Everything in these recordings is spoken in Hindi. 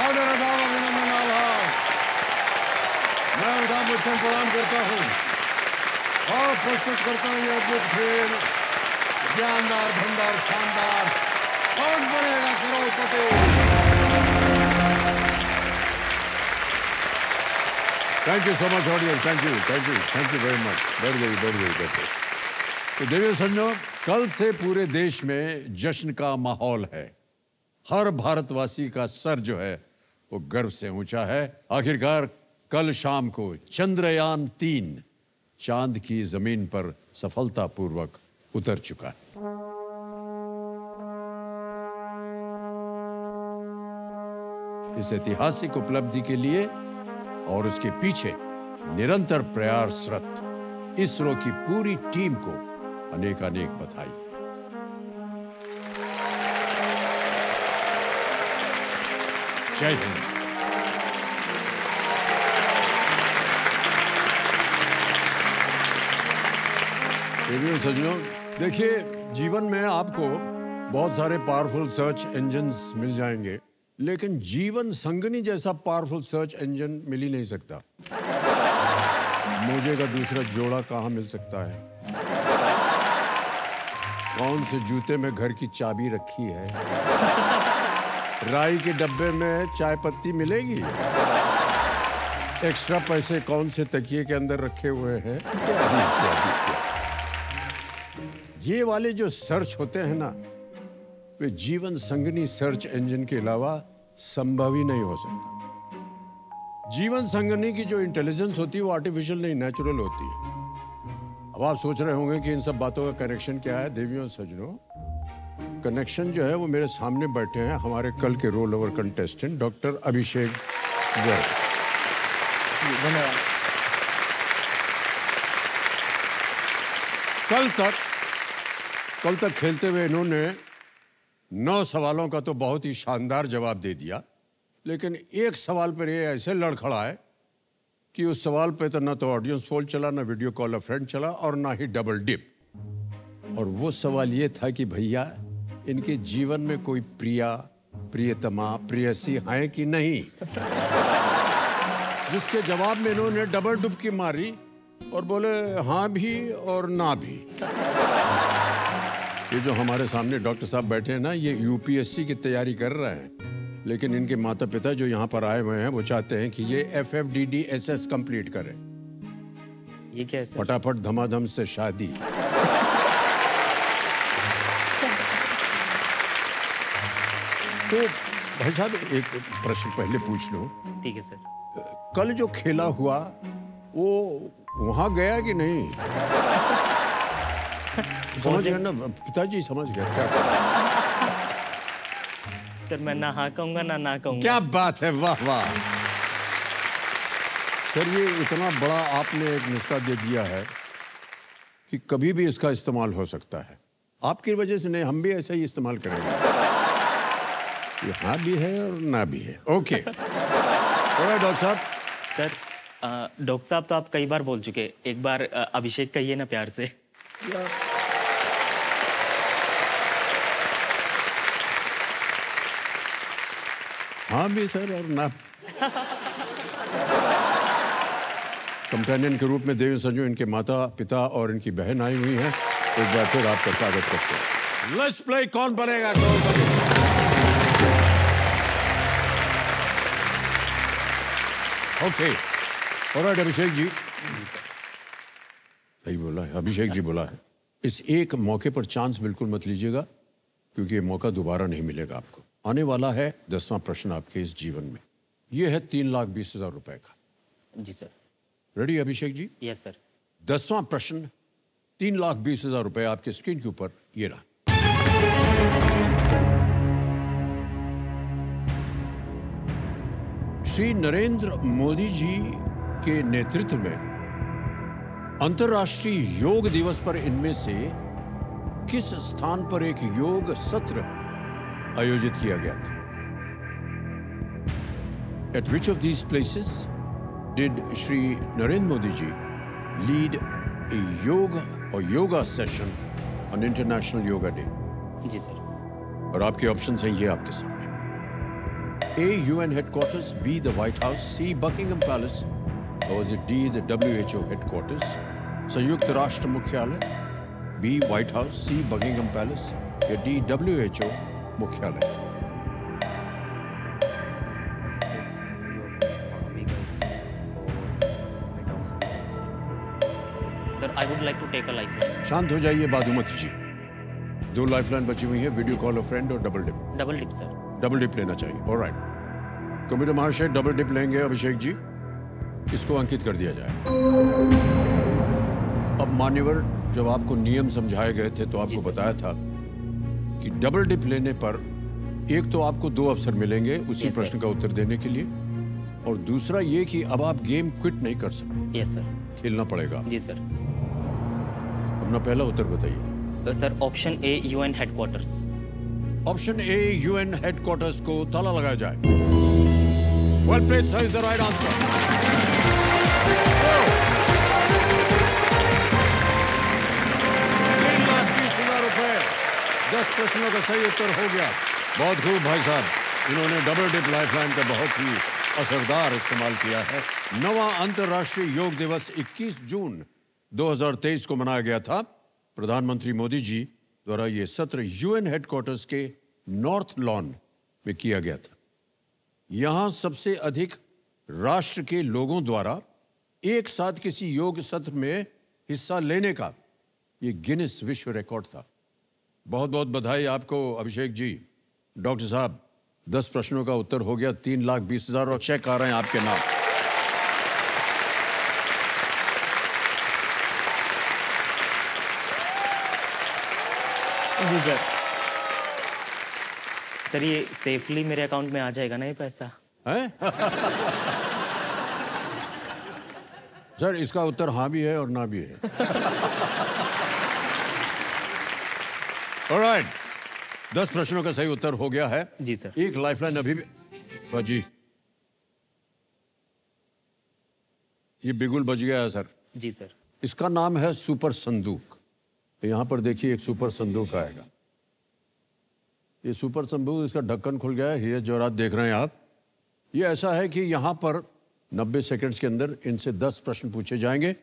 ऑर्डर अदाब अभिनंदन आभार मैं अमिताभ बच्चन प्रणाम करता हूँ और प्रस्तुत करता हूँ ये अद्भुत खेल ज्ञानदार भंडार शानदार Kaun Banega Crorepati thank you so much audience thank you thank you thank you very much बढ़ गई बढ़ गई बढ़ गई तो देवियों संजो कल से पूरे देश में जश्न का माहौल है। हर भारतवासी का सर जो है, वो गर्व से ऊँचा है। आखिरकार कल शाम को चंद्रयान तीन चाँद की ज़मीन पर सफलतापूर्वक उतर चुका है। इस ऐतिहासिक उपलब्धि के लिए और उसके पीछे निरंतर प्रयासरत इसरो की पूरी टीम को अनेक अनेक बधाई। जय हिंद। सज्जनों, देखिए, जीवन में आपको बहुत सारे पावरफुल सर्च इंजन्स मिल जाएँगे, लेकिन जीवन संगनी जैसा पावरफुल सर्च इंजन मिल ही नहीं सकता। मोजे का दूसरा जोड़ा कहाँ मिल सकता है? कौन से जूते में घर की चाबी रखी है? राई के डब्बे में चाय पत्ती मिलेगी? एक्स्ट्रा पैसे कौन से तकिए के अंदर रखे हुए हैं? ये वाले जो सर्च होते हैं ना, वे जीवन संगनी सर्च इंजन के अलावा संभव ही नहीं हो सकता। जीवन संगनी की जो इंटेलिजेंस होती है, वो आर्टिफिशियल नहीं नेचुरल होती है। अब आप सोच रहे होंगे कि इन सब बातों का कनेक्शन क्या है देवियों और सजनों? कनेक्शन जो है वो मेरे सामने बैठे हैं हमारे कल के roll over contestant doctor Abhishek धन्यवाद। कल तक कल तक खेलते हुए इन्होंने नौ सवालों का तो बहुत ही शानदार जवाब दे दिया लेकिन एक सवाल पर ये ऐसे लड़खड़ा है कि उस सवाल पे तो ना तो ऑडियंस पोल चला, ना वीडियो कॉल अ फ्रेंड चला और ना ही डबल डिप और वो सवाल ये था कि भैया, इनके जीवन में कोई प्रिया, प्रियतमा, प्रियसी है कि नहीं? जिसके जवाब में इन्होंने डबल डुबकी मारी और बोले हाँ भी और ना भी. ये जो हमारे सामने डॉक्टर साहब बैठे हैं ना, ये यूपीएससी की तैयारी कर रहे हैं। लेकिन इनके माता पिता जो यहाँ पर आए हुए हैं वो चाहते हैं कि ये F F D D S S complete करें। ये क्या फटाफट धमाधम से शादी। तो भाई साहब एक प्रश्न पहले पूछ लो। ठीक है सर। कल जो खेला हुआ वो वहाँ गया कि नहीं? समझ गए ना? पिताजी समझ गया। क्या सर मैं ना हाँ कहूँगा ना ना कहूँगा। क्या बात है वाह वाह। सर ये इतना बड़ा आपने एक नुस्खा दे दिया है कि कभी भी इसका इस्तेमाल हो सकता है। आपकी वजह से नहीं हम भी ऐसा ही इस्तेमाल करेंगे। ये हाँ भी है और ना भी है। ओके। डॉक्टर साहब। सर डॉक्टर साहब तो आप कई बार बोल चुके एक बार अभिषेक कहिए ना प्यार से। हाँ भी सर और ना कंपेनियन के रूप में देवी संजू, इनके माता, पिता और इनकी बहन आई हुई हैं। एक बार फिर आपका स्वागत करते हैं। Let's play Kaun Banega Crorepati okay और अभिषेक जी सही बोला है, अभिषेक जी बोला है। इस एक मौके पर चांस बिल्कुल मत लीजिएगा, क्योंकि ये मौका दोबारा नहीं मिलेगा आपको। आने वाला है दसवां प्रश्न आपके इस जीवन में। ये है तीन लाख बीस हज़ार रुपए का। जी sir. Ready Abhishek ji? Yes sir दसवां प्रश्न तीन लाख बीस हज़ार रुपए आपके स्क्रीन के ऊपर ये रहा। श्री नरेंद्र मोदी जी के नेतृत्व में अंतर्राष्ट्रीय योग दिवस पर इनमें से किस स्थान पर एक योग सत्र आयोजित किया गया था। At which of these places did Shri Narendra Modi ji lead a yoga or yoga session on international yoga day ji sir और आपके ऑप्शन हैं ये आपके सामने। A UN headquarters B the White House C Buckingham Palace और D the W H O headquarters संयुक्त राष्ट्र मुख्यालय B White House C Buckingham Palace या डी डब्ल्यू एच ओ मुख्यालय। Sir I would like to take a lifeline शांत हो जाइए बादुमती जी दो लाइफलाइन बची हुई है वीडियो कॉल अ फ्रेंड और double dip double dip sir double dip लेना चाहिए ऑलराइट कंप्यूटर महाशय डबल डिप लेंगे अभिषेक जी। इसको अंकित कर दिया जाए। अब मान्यवर जब आपको नियम समझाए गए थे तो आपको बताया था कि डबल डिप लेने पर एक तो आपको दो अवसर मिलेंगे उसी Yes, प्रश्न का उत्तर देने के लिए। और दूसरा ये कि अब आप गेम क्विट नहीं कर सकते। यस सर खेलना पड़ेगा। जी सर अपना पहला उत्तर बताइए। Sir option A UN headquarters option A UN headquarters को ताला लगाया जाए। Well played sir is the right answer दस प्रश्नों का सही उत्तर हो गया। बहुत खूब भाई साहब, इन्होंने डबल डिप लाइफलाइन का बहुत ही असरदार इस्तेमाल किया है। नवा अंतर्राष्ट्रीय योग दिवस 21 जून 2023 को मनाया गया था। प्रधानमंत्री मोदी जी द्वारा ये सत्र यूएन हेडक्वार्टर्स के नॉर्थ लॉन में किया गया था। यहाँ सबसे अधिक राष्ट्र के लोगों द्वारा एक साथ किसी योग सत्र में हिस्सा लेने का ये गिनेस विश्व रिकॉर्ड था। बहुत बहुत बधाई आपको अभिषेक जी। डॉक्टर साहब दस प्रश्नों का उत्तर हो गया तीन लाख बीस हज़ार और चेक आ रहे हैं आपके नाम। जी सर सर ये सेफली मेरे अकाउंट में आ जाएगा ना ये पैसा? हैं? सर इसका उत्तर हाँ भी है और ना भी है। ऑलराइट दस प्रश्नों का सही उत्तर हो गया है। जी, सर। एक लाइफलाइन अभी भी ये बिगुल बज गया है सर। जी सर। इसका नाम है सुपर संदूक। तो यहाँ पर देखिए एक सुपर संदूक आएगा। ये सुपर संदूक इसका ढक्कन खुल गया है। ये जो रात देख रहे हैं आप। ये ऐसा है कि यहाँ पर 90 सेकंड्स के अंदर इनसे 10 प्रश्न पूछे जाएँगे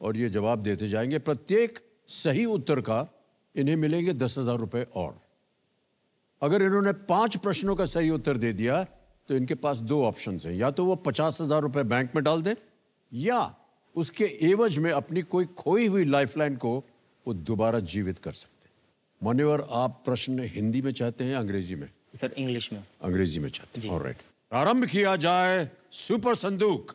और ये जवाब देते जाएँगे। प्रत्येक सही उत्तर का इन्हें मिलेंगे दस हज़ार रुपए और। अगर इन्होंने पाँच प्रश्नों का सही उत्तर दे दिया तो इनके पास दो ऑप्शन हैं। या तो वो पचास हज़ार रुपए बैंक में डाल दें या उसके एवज में अपनी कोई खोई हुई लाइफलाइन को वो दोबारा जीवित कर सकते हैं। मान्यवर आप प्रश्न हिंदी में चाहते हैं अंग्रेज़ी में? सर इंग्लिश में। अंग्रेज़ी में चाहते हैं। ऑलराइट प्रारंभ किया जाए सुपर संदूक।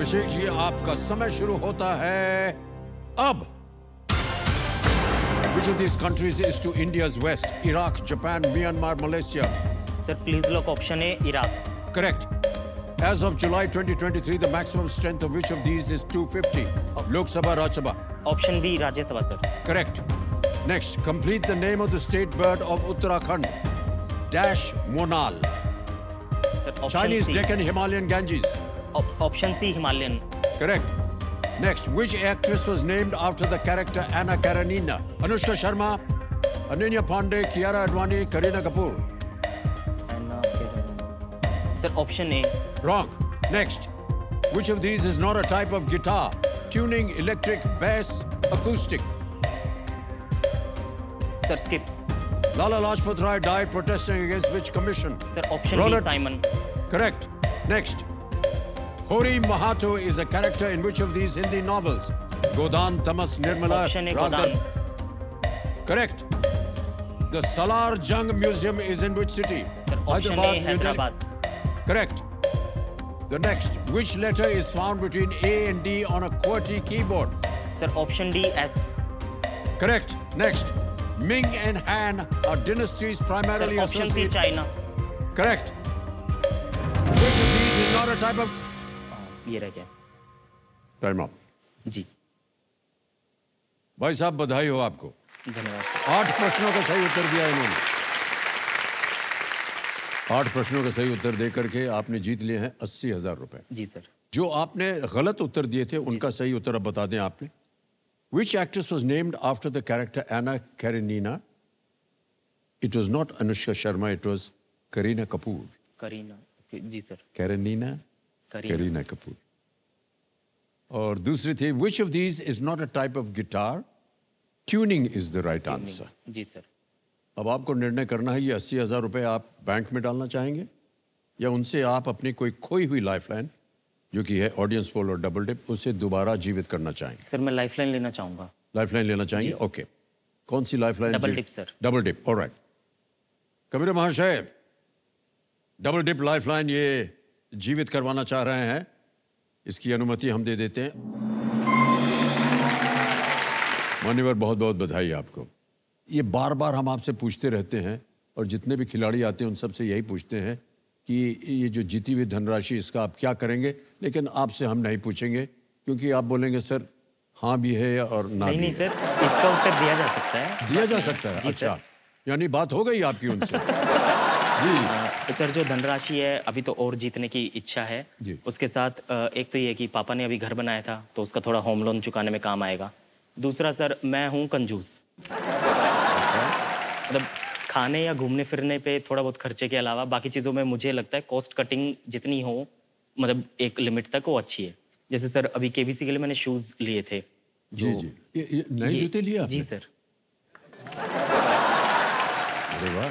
अभिषेक जी आपका समय शुरू होता है अब Which of these countries is to India's west? Iraq, Japan, Myanmar, Malaysia. Sir please lock option है Iraq Correct. As of July 2023, the maximum strength of which of these is 250? Okay. Lok Sabha, Raj Sabha. Option B Rajya Sabha sir Correct. Next, complete the name of the state bird of Uttarakhand. Dash Monal. Option Chinese C Deccan Himalayan Ganges. option C, Himalayan. Correct. Next, which actress was named after the character Anna Karenina? Anushka Sharma, Ananya Pandey, Kiara Advani, Kareena Kapoor. Anna Karenina. Sir, option A. Wrong. Next, which of these is not a type of guitar? Tuning, electric, bass, acoustic. Sir, skip. Lala Lajpat Rai died protesting against which commission? Sir, option Roller... B, Simon. Correct. Next, Hori Mahato is a character in which of these Hindi novels? Godan, Tamas, Nirmala, Option Godan. Correct. The Salar Jung Museum is in which city? Sir, option Hyderabad, A, Hyderabad. Correct. The next, which letter is found between A and D on a QWERTY keyboard? Sir, option D, S. Correct. Next, Ming and Han are dynasties primarily Sir, option C, China. Correct. Which of these is not a type of... ये रह गया Time up. जी। भाई साहब बधाई हो आपको। धन्यवाद आठ प्रश्नों का सही उत्तर दिया इन्होंने। आठ प्रश्नों का सही उत्तर दे करके आपने जीत लिए हैं अस्सी हज़ार रुपए। जी सर। जो आपने गलत उत्तर दिए थे उनका सही उत्तर अब बता दें आपने। Which actress was named after the character Anna Karenina it was not Anushka Sharma it was Kareena Kapoor Kareena ji sir. Karenina Kareena. Kapoor. और दूसरी थी which of these is not a type of guitar tuning is the right answer ji sir. अब आपको निर्णय करना है ये अस्सी हज़ार रुपये आप बैंक में डालना चाहेंगे या उनसे आप अपनी कोई खोई हुई लाइफलाइन जो कि है ऑडियंस पोल और डबल डिप उसे दोबारा जीवित करना चाहेंगे? सर मैं लाइफलाइन लेना चाहूँगा। लाइफलाइन लेना चाहेंगे? ओके कौन सी लाइफलाइन डबल जी- dip, sir. Double dip alright Kabir महाशय डबल डिप लाइफलाइन ये जीवित करवाना चाह रहे हैं इसकी अनुमति हम दे देते हैं। मान्यवर बहुत बहुत बधाई आपको। ये बार बार हम आपसे पूछते रहते हैं और जितने भी खिलाड़ी आते हैं उन सबसे यही पूछते हैं कि ये जो जीती हुई धनराशि इसका आप क्या करेंगे? लेकिन आपसे हम नहीं पूछेंगे क्योंकि आप बोलेंगे सर हाँ भी है और ना नहीं भी नहीं है। सर इसका उत्तर दिया जा सकता है। दिया जा सकता है अच्छा। यानी बात हो गई आपकी उनसे। जी। अ, सर जो धनराशि है अभी तो और जीतने की इच्छा है। उसके साथ एक तो ये कि पापा ने अभी घर बनाया था तो उसका थोड़ा होम लोन चुकाने में काम आएगा। दूसरा सर मैं हूँ कंजूस। अच्छा। मतलब खाने या घूमने फिरने पे थोड़ा बहुत खर्चे के अलावा बाकी चीज़ों में मुझे लगता है कॉस्ट कटिंग जितनी हो मतलब एक लिमिट तक वो अच्छी है। जैसे सर अभी केबीसी के लिए मैंने शूज़ लिए थे जो जी जी। ये, ये नए जूते लिए जी सर। अरे वाह।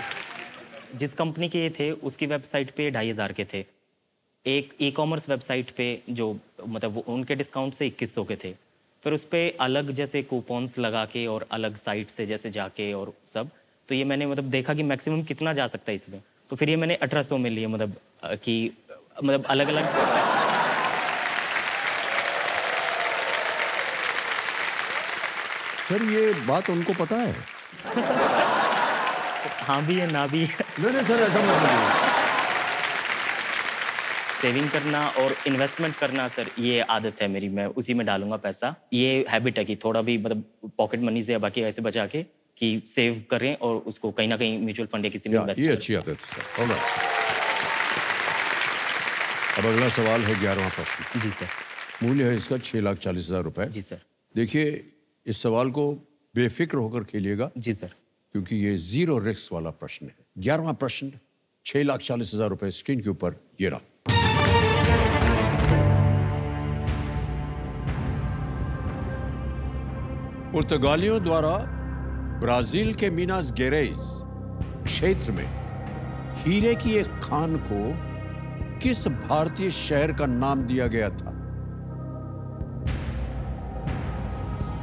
जिस कंपनी के ये थे उसकी वेबसाइट पे ढाई हज़ार के थे। एक ई कॉमर्स वेबसाइट पे जो मतलब वो उनके डिस्काउंट से इक्कीस सौ के थे। फिर उस पर अलग जैसे कूपन्स लगा के और अलग साइट से जैसे जाके और सब तो ये मैंने मतलब देखा कि मैक्सिमम कितना जा सकता है इसमें। तो फिर ये मैंने अठारह सौ में लिए मतलब कि मतलब अलग अलग सर ये बात उनको पता है? हाँ भी है ना भी? है नहीं नहीं सर ऐसा मत बोलिए। सेविंग करना और इन्वेस्टमेंट करना सर ये आदत है मेरी मैं उसी में डालूँगा पैसा। ये हैबिट है कि थोड़ा भी मतलब पॉकेट मनी से बाकी ऐसे बचा के कि सेव करें और उसको कहीं ना कहीं म्यूचुअल फंड या किसी में इन्वेस्ट ये अच्छी आदत है अब अगला सवाल है ग्यारहवा प्रश्न। जी सर। मूल्य है इसका छह लाख चालीस हज़ार रुपए। जी सर। देखिए इस सवाल को बेफिक्र होकर खेलिएगा। जी सर। क्योंकि ये ज़ीरो रिस्क वाला प्रश्न है। ग्यारहवा प्रश्न, छह लाख चालीस हज़ार रुपए स्क्रीन के ऊपर ये रहा। पुर्तगालियों द्वारा ब्राज़ील के मीनास गेरेज क्षेत्र में हीरे की एक खान को किस भारतीय शहर का नाम दिया गया था?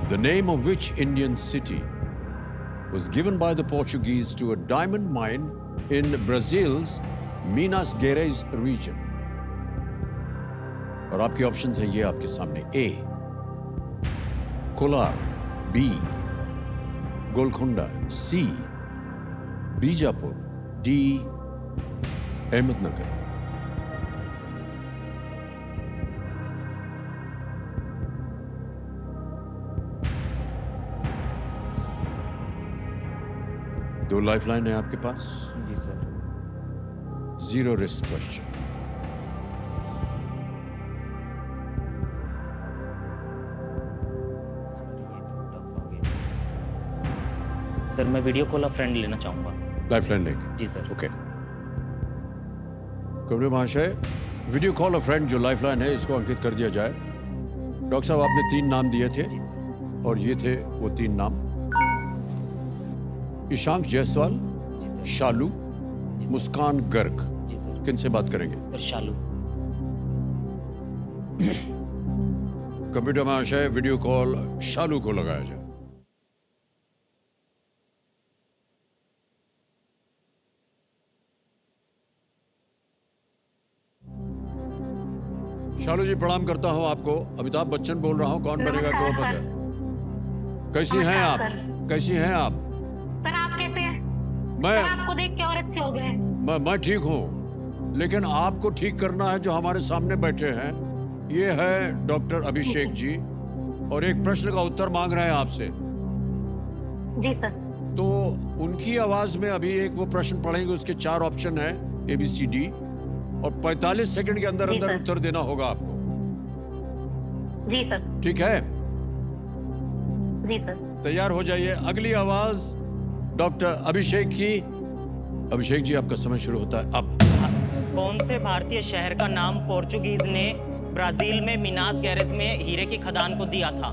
The name of which Indian city was given by the Portuguese to a diamond mine in Brazil's Minas Gerais region. और आपके ऑप्शंस हैं ये आपके सामने A Kolar B Golconda C Bijapur D Ahmednagar दो लाइफलाइन है आपके पास? जी sir zero risk question sir मैं वीडियो कॉल फ्रेंड लेना चाहूँगा. लाइफलाइन लेंगे जी सर ओके कमरे महाशय वीडियो कॉल अ फ्रेंड जो लाइफलाइन है इसको अंकित कर दिया जाए. डॉक्टर साहब आपने तीन नाम दिए थे. जी सर और ये थे वो तीन नाम. ईशांक जायसवाल शालू मुस्कान गर्ग किन से बात करेंगे? सर शालू। कंप्यूटर महाशय वीडियो कॉल शालू को लगाया जाए। शालू जी प्रणाम करता हूँ आपको। अमिताभ बच्चन बोल रहा हूँ कौन बनेगा कौन करोड़पति कैसी हैं आप? कैसी हैं आप? सर आप कैसे हैं मैं सर आपको देख के और अच्छे हो गए मैं मैं ठीक हूँ। लेकिन आपको ठीक करना है जो हमारे सामने बैठे हैं। ये है डॉक्टर अभिषेक जी और एक प्रश्न का उत्तर मांग रहे हैं आपसे। जी सर। तो उनकी आवाज़ में अभी एक वो प्रश्न पढ़ेंगे उसके चार ऑप्शन है ए बी सी डी और 45 सेकंड के अंदर अंदर उत्तर देना होगा आपको। जी सर। ठीक है? जी सर। तैयार हो जाइए। अगली आवाज़ डॉक्टर अभिषेक की। अभिषेक जी आपका समय शुरू होता है। अब कौन से भारतीय शहर का नाम पोर्चुगीज ने ब्राज़ील में मिनास गैरेज में हीरे की खदान को दिया था?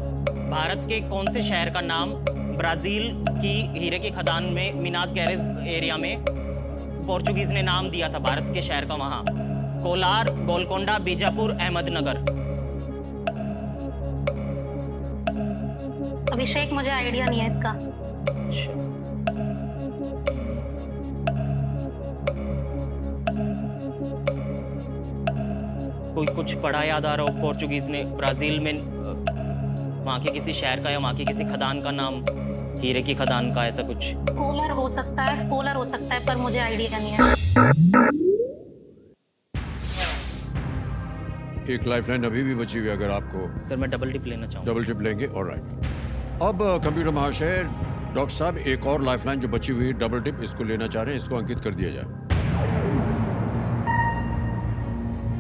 भारत के कौन से शहर का नाम ब्राज़ील की हीरे की खदान में मिनास गैरेज एरिया में पोर्चुगीज ने नाम दिया था? भारत के शहर का वहाँ। कोलार गोलकोंडा बीजापुर अहमदनगर। अभिषेक मुझे आइडिया नहीं है इसका। कोई कुछ पढ़ा याद आ रहा हो? पोर्चुगीज ने ब्राज़ील में? वहाँ के किसी शहर का या वहाँ की किसी खदान का नाम? हीरे की खदान का ऐसा कुछ? कूलर हो सकता है कूलर हो सकता है पर मुझे आइडिया नहीं है। एक लाइफलाइन अभी भी बची हुई अगर आपको। सर मैं डबल टिप लेना चाहूँगा। डबल टिप लेंगे और राइट अब कंप्यूटर महाशय डॉक्टर साहब एक और लाइफलाइन जो बची हुई है डबल टिप इसको लेना चाह रहे हैं इसको अंकित कर दिया जाए।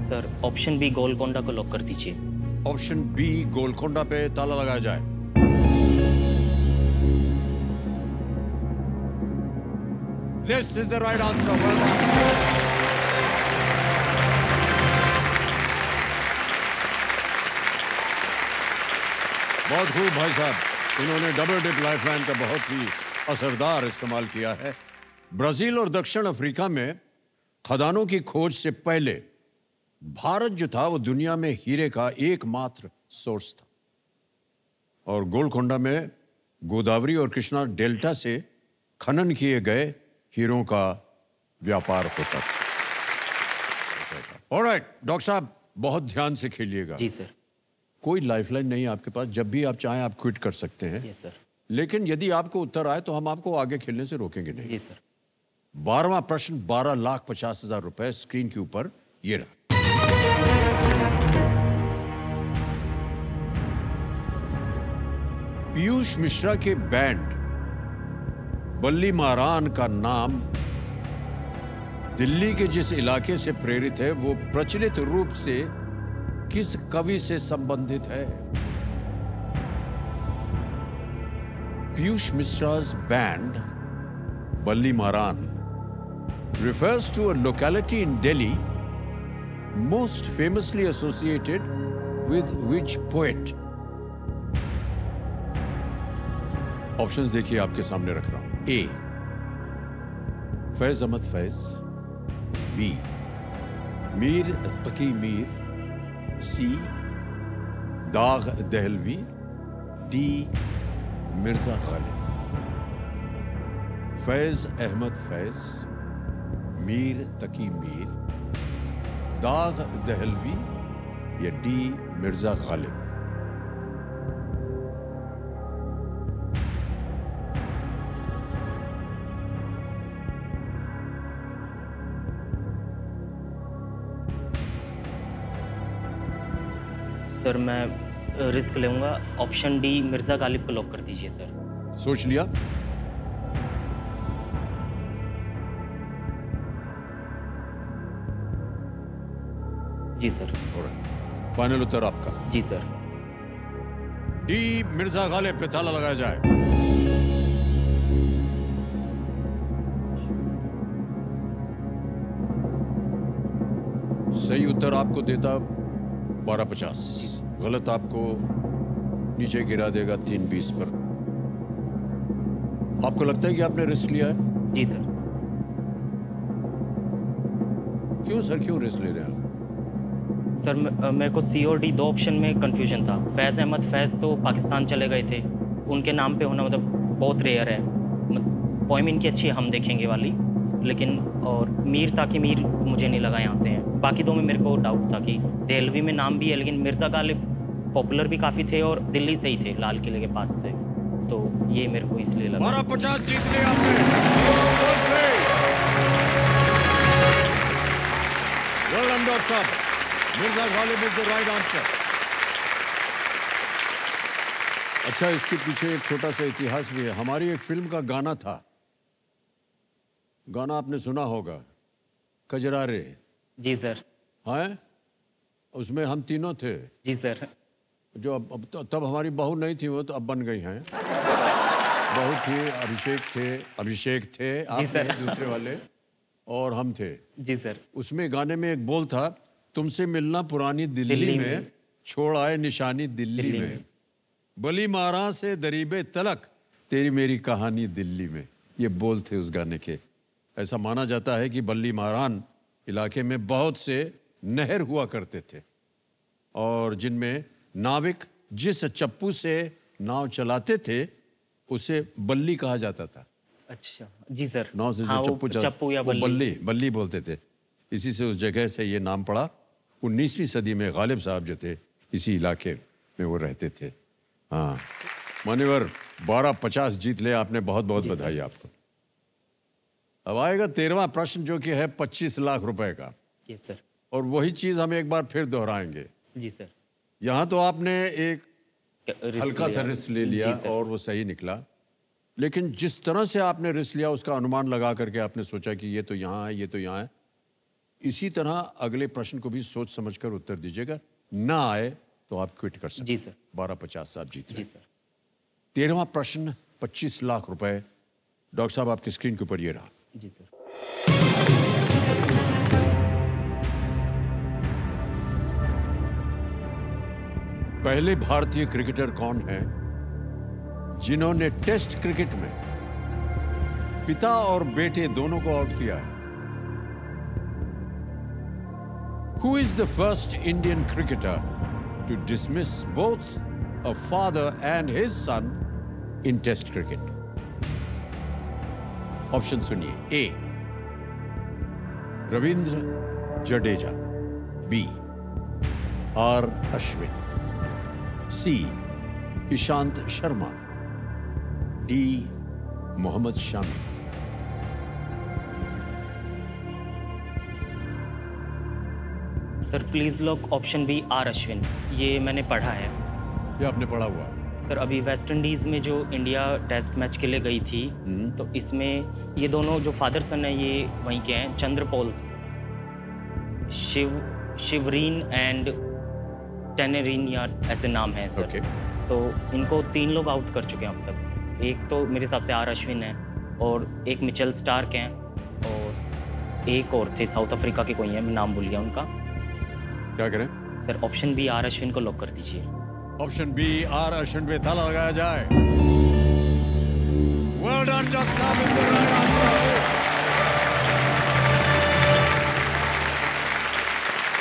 सर ऑप्शन बी गोलकोंडा को लॉक कर दीजिए ऑप्शन बी गोलकोंडा पे ताला लगाया जाए the right answer. Well done. बहुत खूब भाई साहब, इन्होंने डबल डिप लाइफलाइन का बहुत ही असरदार इस्तेमाल किया है ब्राज़ील और दक्षिण अफ्रीका में खदानों की खोज से पहले भारत जो था वो दुनिया में हीरे का एकमात्र सोर्स था। और गोलकोंडा में गोदावरी और कृष्णा डेल्टा से खनन किए गए हीरों का व्यापार होता था। ऑलराइट डॉक्टर साहब बहुत ध्यान से खेलिएगा। जी सर। कोई लाइफलाइन नहीं आपके पास जब भी आप चाहें आप क्विट कर सकते हैं। यस सर लेकिन यदि आपको उत्तर आए तो हम आपको आगे खेलने से रोकेंगे नहीं। जी सर। बारहवां प्रश्न बारह लाख पचास हज़ार रुपए स्क्रीन के ऊपर ये रहा। पीयूष मिश्रा के बैंड, बल्ली मारान का नाम, दिल्ली के जिस इलाके से प्रेरित है, वो प्रचलित रूप से किस कवि से संबंधित है? Piyush Mishra's band Balli Maran refers to a locality in Delhi most famously associated with which poet? Options देखिए आपके सामने रख रहा हूँ। A Faiz Ahmad Faiz. B Mir Taqi Mir. C Daagh Dehlvi. D Mirza Khalid. Faiz Ahmad Faiz. Mir Taqi Mir. Daagh Dehlvi या डी मिर्ज़ा गालिब। सर मैं रिस्क लूँगा ऑप्शन डी मिर्ज़ा गालिब को लॉक कर दीजिए सर। सोच लिया? जी सर। फाइनल उत्तर आपका। जी सर। डी मिर्ज़ा गालिब पे ताला लगाया जाए। सही उत्तर आपको देता बारह पचास। गलत आपको नीचे गिरा देगा तीन बीस पर। आपको लगता है कि आपने रिस्क लिया है? जी सर। क्यों सर क्यों रिस्क ले रहे हैं आप? सर मेरे को सी और डी दो ऑप्शन में कन्फ्यूज़न था। फैज़ अहमद, फैज़ तो पाकिस्तान चले गए थे। उनके नाम पे होना मतलब बहुत रेयर है। पोइम इनकी अच्छी है हम देखेंगे वाली। लेकिन, और मीर ताकि मीर मुझे नहीं लगा यहाँ से। है बाकी दो में मेरे को डाउट था कि देहलवी में नाम भी है, लेकिन मिर्ज़ा गालिब पॉपुलर भी काफ़ी थे और दिल्ली से ही थे, लाल किले के पास से। तो ये मेरे को इसलिए लगा। पचास जीत लिया Mirza Ghalib is the right answer अच्छा इसके पीछे एक छोटा सा इतिहास भी है। हमारी एक फ़िल्म का गाना था। गाना आपने सुना होगा। कजरारे। जी सर। हैं? उसमें हम तीनों थे। जी सर। जो अब, अब तो, तब हमारी बहू नहीं थी वो तो अब बन गई हैं। बहू थी अभिषेक थे अभिषेक थे आप दूसरे वाले। और हम थे। जी सर। उसमें गाने में एक बोल था तुमसे मिलना पुरानी दिल्ली, दिल्ली में, में। छोड़ आए निशानी दिल्ली, दिल्ली में। में। बली मारा से दरीबे तलक तेरी मेरी कहानी दिल्ली में। ये बोल थे उस गाने के। ऐसा माना जाता है कि बल्ली मारान इलाके में बहुत से नहर हुआ करते थे। और जिनमें नाविक जिस चप्पू से नाव चलाते थे उसे बल्ली कहा जाता था। अच्छा जी सर। नाव से हाँ, चप्पू चप्पू या बल्ली बल्ली बल्ली बोलते थे। इसी से उस जगह से ये नाम पड़ा। उन्नीसवीं सदी में गालिब साहब जो थे इसी इलाके में वो रहते थे। हाँ। मान्यवर बारह पचास जीत ले आपने बहुत बहुत बधाई आपको। अब आएगा तेरहवा प्रश्न जो कि है पच्चीस लाख रुपए का। ये सर और वही चीज़ हम एक बार फिर दोहराएँगे। जी सर यहाँ तो आपने एक हल्का सा रिस्क ले लिया और वो सही निकला। लेकिन जिस तरह से आपने रिस्क लिया उसका अनुमान लगा करके आपने सोचा कि ये तो यहाँ है ये तो यहाँ है। इसी तरह अगले प्रश्न को भी सोच समझकर उत्तर दीजिएगा। ना आए तो आप क्विट कर सकते जी सर। बारह पचास आप जीत जी सर। तेरहवा प्रश्न पच्चीस लाख रुपए। डॉक्टर साहब आपकी स्क्रीन के ऊपर ये रहा। जी सर। पहले भारतीय क्रिकेटर कौन है जिन्होंने टेस्ट क्रिकेट में पिता और बेटे दोनों को आउट किया है? Who is the first Indian cricketer to dismiss both a father and his son in Test cricket? Option suniye. A. Ravindra Jadeja. B. R. Ashwin. C. Ishant Sharma. D. Mohammad Shami. Sir please lock option B R Ashwin ये मैंने पढ़ा है। ये आपने पढ़ा हुआ। सर अभी वेस्ट इंडीज़ में जो इंडिया टेस्ट मैच के लिए गई थी तो इसमें ये दोनों जो फादर सन है ये वहीं के हैं चंद्र पॉल्स शिव शिवरीन एंड टेनरीन या ऐसे नाम है सर। Okay. तो इनको तीन लोग आउट कर चुके हैं अब तक। एक तो मेरे हिसाब से आर अश्विन है और एक मिचेल स्टार्क हैं और एक और थे साउथ अफ्रीका के कोई हैं मैं नाम भूल गया उनका। क्या करें? Sir option B R Ashwin को लॉक कर दीजिए। ऑप्शन बी आर अश्विन पे ताला लगाया जाए। Well done, डॉक्टर साहब.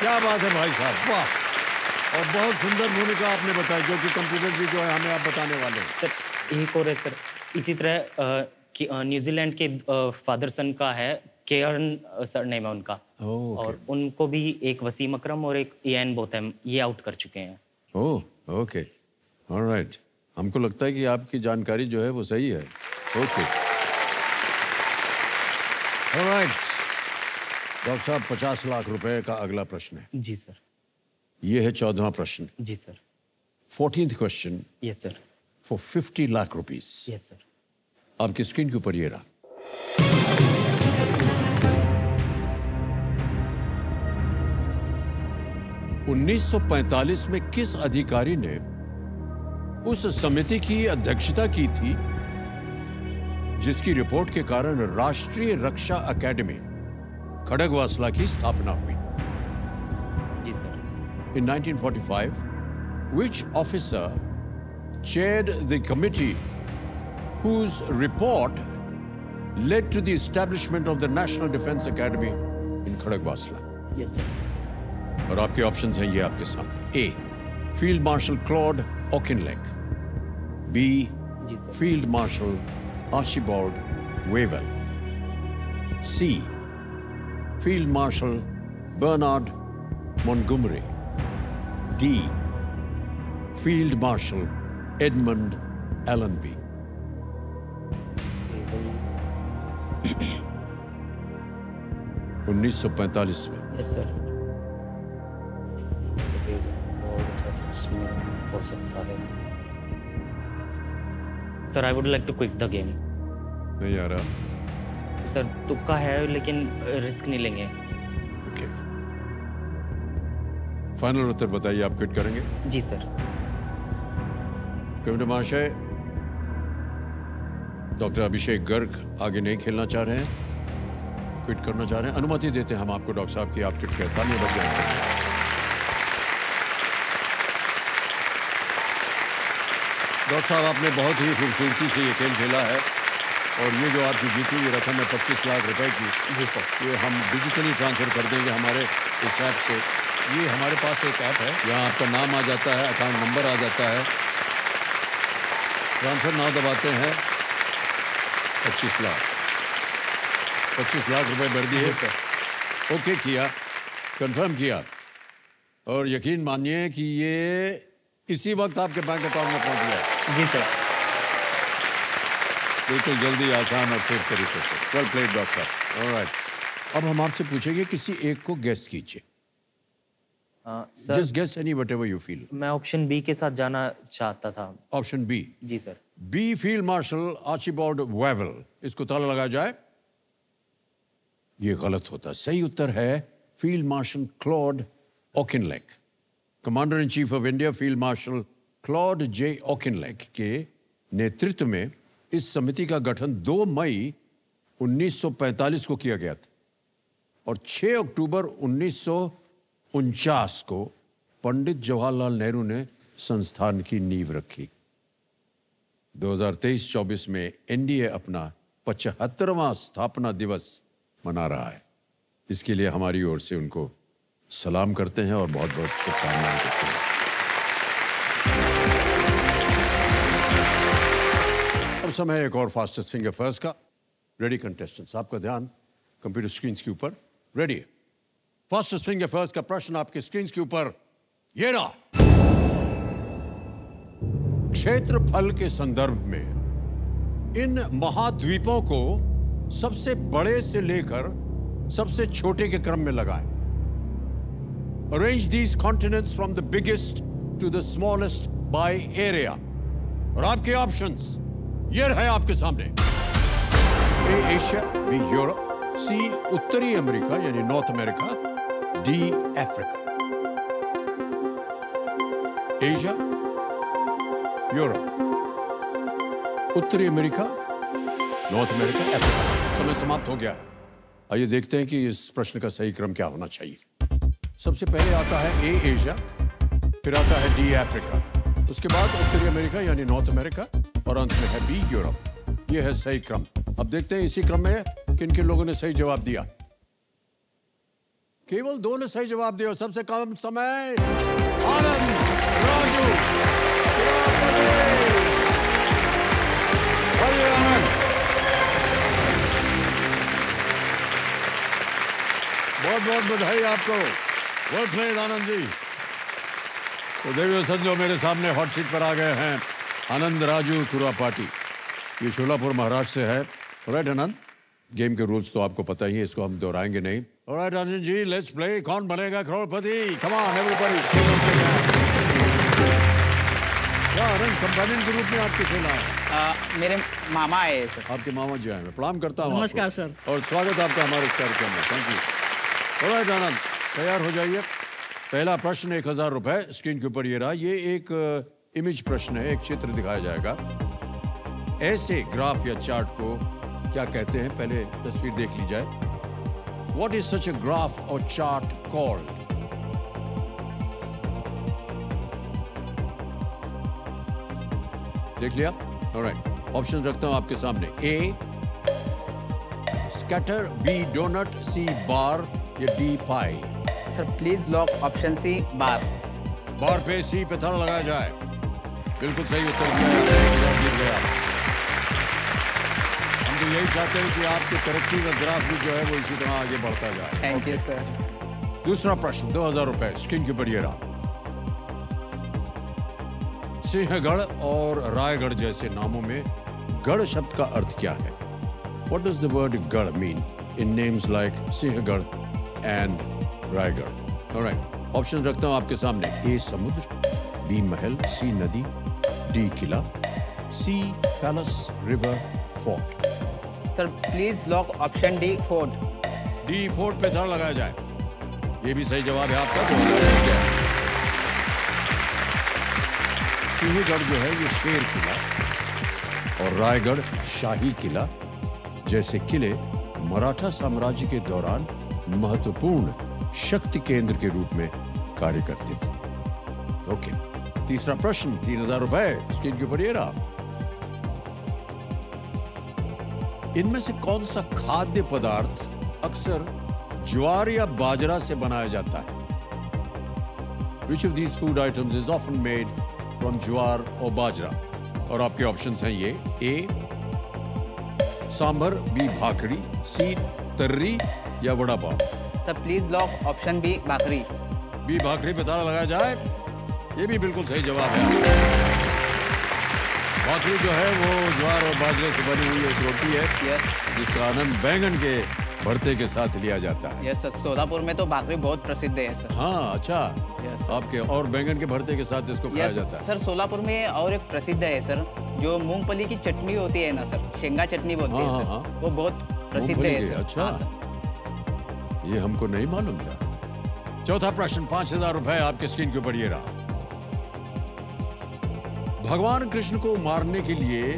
क्या बात है भाई साहब वाह। और बहुत सुंदर भूमिका आपने बताई जो कि कंप्यूटर जी जो है हमें आप बताने वाले हैं। सर एक और है सर इसी तरह कि, न्यूजीलैंड के फादर सन का है केयरन सर नेम है उनका। ओह, और उनको भी एक वसीम अकरम और एक इयान बोथम ये आउट कर चुके हैं। ओह ओके ऑलराइट हमको लगता है कि आपकी जानकारी जो है वो सही है। ओके ऑलराइट डॉक्टर साहब पचास लाख रुपए का अगला प्रश्न है। जी सर। ये है चौदहवा प्रश्न। जी sir. Fourteenth question yes sir for fifty lakh rupees yes sir आपकी स्क्रीन के ऊपर ये रहा। 1945 में किस अधिकारी ने उस समिति की अध्यक्षता की थी जिसकी रिपोर्ट के कारण राष्ट्रीय रक्षा अकेडमी खड़गवासला की स्थापना हुई? In 1945, which officer chair the committee whose report led to the establishment of the national defence academy in Khadakwasla yes sir. और आपके ऑप्शंस हैं ये आपके सामने. A field marshal Claude Auchinleck B field marshal Archibald Wavell C field marshal Bernard Montgomery D field marshal Edmund Allenby उन्नीस सौ पैंतालीस में. यस सर हो सकता है। Sir I would like to quit the game नहीं आ रहा। सर तुक्का है लेकिन रिस्क नहीं लेंगे। ओके फाइनल उत्तर बताइए आप क्विट करेंगे? जी सर कविता महाशय डॉक्टर अभिषेक गर्ग आगे नहीं खेलना चाह रहे हैं। क्विट करना चाह रहे हैं। अनुमति देते हैं हम आपको डॉक्टर साहब की आप क्विट कर। तालियाँ बज जाएँगे डॉक्टर साहब आपने बहुत ही खूबसूरती से ये खेल खेला है। और ये जो आपकी जीती हुई रकम है पच्चीस लाख रुपए की जी सर। ये हम डिजिटली ट्रांसफ़र कर देंगे हमारे इस ऐप से। ये हमारे पास एक ऐप है यहाँ आपका नाम आ जाता है अकाउंट नंबर आ जाता है। ट्रांसफ़र नाव दबाते हैं। पच्चीस लाख। पच्चीस लाख रुपए भर दिए। ओके किया। कंफर्म किया। और यकीन मानिए कि ये इसी वक्त आपके बैंक अकाउंट में पहुँच गया। जी सर। बिल्कुल जल्दी आसान और सेफ़ तरीके से। वेल प्लेड डॉक्टर साहब ऑलराइट अब हम आपसे पूछेंगे किसी एक को गेस कीजिए। Just guess any whatever you feel मैं ऑप्शन बी के साथ जाना चाहता था। ऑप्शन बी जी sir B field marshal Archibald Wavell इसको ताला लगाया जाए। ये गलत होता। सही उत्तर है field marshal Claude Auchinleck commander in chief of India field marshal Claude J Auchinleck के नेतृत्व में इस समिति का गठन 2 मई 1945 को किया गया था और 6 अक्टूबर उन्नीस सौ उनचास को पंडित जवाहरलाल नेहरू ने संस्थान की नींव रखी। 2023-24 में एनडीए अपना पचहत्तरवां स्थापना दिवस मना रहा है। इसके लिए हमारी ओर से उनको सलाम करते हैं और बहुत बहुत शुभकामनाएँ देते हैं। समय एक और फास्टेस्ट फिंगर फ़र्स्ट का रेडी कंटेस्टेंट्स आपका ध्यान कंप्यूटर स्क्रीन के ऊपर रेडी फास्टेस्ट फिंगर फ़र्स्ट का प्रश्न आपके स्क्रीन के ऊपर ये रहा क्षेत्रफल के संदर्भ में इन महाद्वीपों को सबसे बड़े से लेकर सबसे छोटे के क्रम में लगाएँ arrange these continents from the biggest to the smallest by area और आपके ऑप्शंस ये रहे आपके सामने। A Asia, B Europe, C उत्तरी अमेरिका, यानी north America, D Africa. Asia, Europe, उत्तरी अमेरिका, नॉर्थ अमेरिका, अफ्रीका। समय समाप्त हो गया। आइए देखते हैं कि इस प्रश्न का सही क्रम क्या होना चाहिए। सबसे पहले आता है ए एशिया, फिर आता है डी अफ्रीका। उसके बाद उत्तरी अमेरिका, यानी नॉर्थ अमेरिका और अंत में है बी यूरोप। ये है सही क्रम। अब देखते हैं इसी क्रम में किन किन लोगों ने सही जवाब दिया। केवल दो ने सही जवाब दिया सबसे कम समय आनंद, राजू बहुत बहुत बधाई आपको। वेल आनंद जी। तो देवी संजो मेरे सामने हॉट सीट पर आ गए हैं। आनंद राजू कुरापाटी ये शोलापुर महाराष्ट्र से है। राइट आनंद। गेम के रूल्स तो आपको पता ही है इसको हम दोहराएँगे नहीं। Right Anand ji let's play Kaun Banega Crorepati? Come on everybody क्या आनंद कंपेनियन के रूप में आपके सेना है? आ, मेरे मामा आए हैं सर। आपके मामा जी आए मैं प्रणाम करता हूँ नमस्कार, सर। और स्वागत आपका हमारे इस कार्यक्रम में। थैंक यू ऑलराइट आनंद तैयार हो जाइए। पहला प्रश्न एक हज़ार रुपए स्क्रीन के ऊपर ये रहा। ये एक इमेज प्रश्न है एक चित्र दिखाया जाएगा। ऐसे ग्राफ या चार्ट को क्या कहते हैं? पहले तस्वीर देख ली जाए। What is such a graph और चार्ट कॉल्ड देख लिया? राइट ऑप्शन रखता हूँ आपके सामने। A scatter B donut C bar या D pie sir please lock option C bar bar पे सी पे थड़ लगाया जाए। बिल्कुल सही उत्तर दिया है, जीत गया हम तो यही चाहते हैं कि आपकी तरक्की का ग्राफ भी जो है वो इसी तरह आगे बढ़ता जाए। थैंक यू सर दूसरा प्रश्न दो हज़ार रुपए स्क्रीन के ऊपर ये रहा। सिंहगढ़ और रायगढ़ जैसे नामों में गढ़ शब्द का अर्थ क्या है? What does the word garh mean in names like Sinhagad and Raigad? Option रखता हूँ आपके सामने। ए समुद्र बी महल सी नदी D Qila C palace river fort. Sir please lock option D fort. D fort पे धड़ लगाया जाए। ये भी सही जवाब है आपका तो सिंहगढ़ जो है ये शेर किला और रायगढ़ शाही किला जैसे किले मराठा साम्राज्य के दौरान महत्वपूर्ण शक्ति केंद्र के रूप में कार्य करते थे। ओके। तीसरा प्रश्न तीन हज़ार रुपए स्क्रीन के ऊपर ये रहा इनमें से कौन सा खाद्य पदार्थ अक्सर ज्वार या बाजरा से बनाया जाता है? Which of these food items is often made from jowar और बाजरा? और आपके ऑप्शंस हैं ये ए सांभर बी भाखड़ी सी तर्री या vada pav. Sir please lock option B bakri B bhakhri पे ताला लगाया जाए। ये भी बिल्कुल सही जवाब है भाखड़ी जो है वो ज्वार और बाजरे से बनी हुई एक रोटी है यस जिसका आनंद बैंगन के भरते के साथ लिया जाता है। यस सर सोलापुर में तो बाकरी बहुत प्रसिद्ध है सर हाँ अच्छा। Yes, आपके और बैंगन के भरते के साथ इसको खाया यस जाता है। सर सोलापुर में और एक प्रसिद्ध है सर जो मूंगफली की चटनी होती है ना सर शेंगा चटनी बोलते हाँ, हैं हाँ, हाँ। वो बहुत प्रसिद्ध है सर अच्छा। हाँ, सर ये हमको नहीं मालूम था। चौथा प्रश्न पाँच हज़ार रुपए आपके स्क्रीन के ऊपर ये रहा। भगवान कृष्ण को मारने के लिए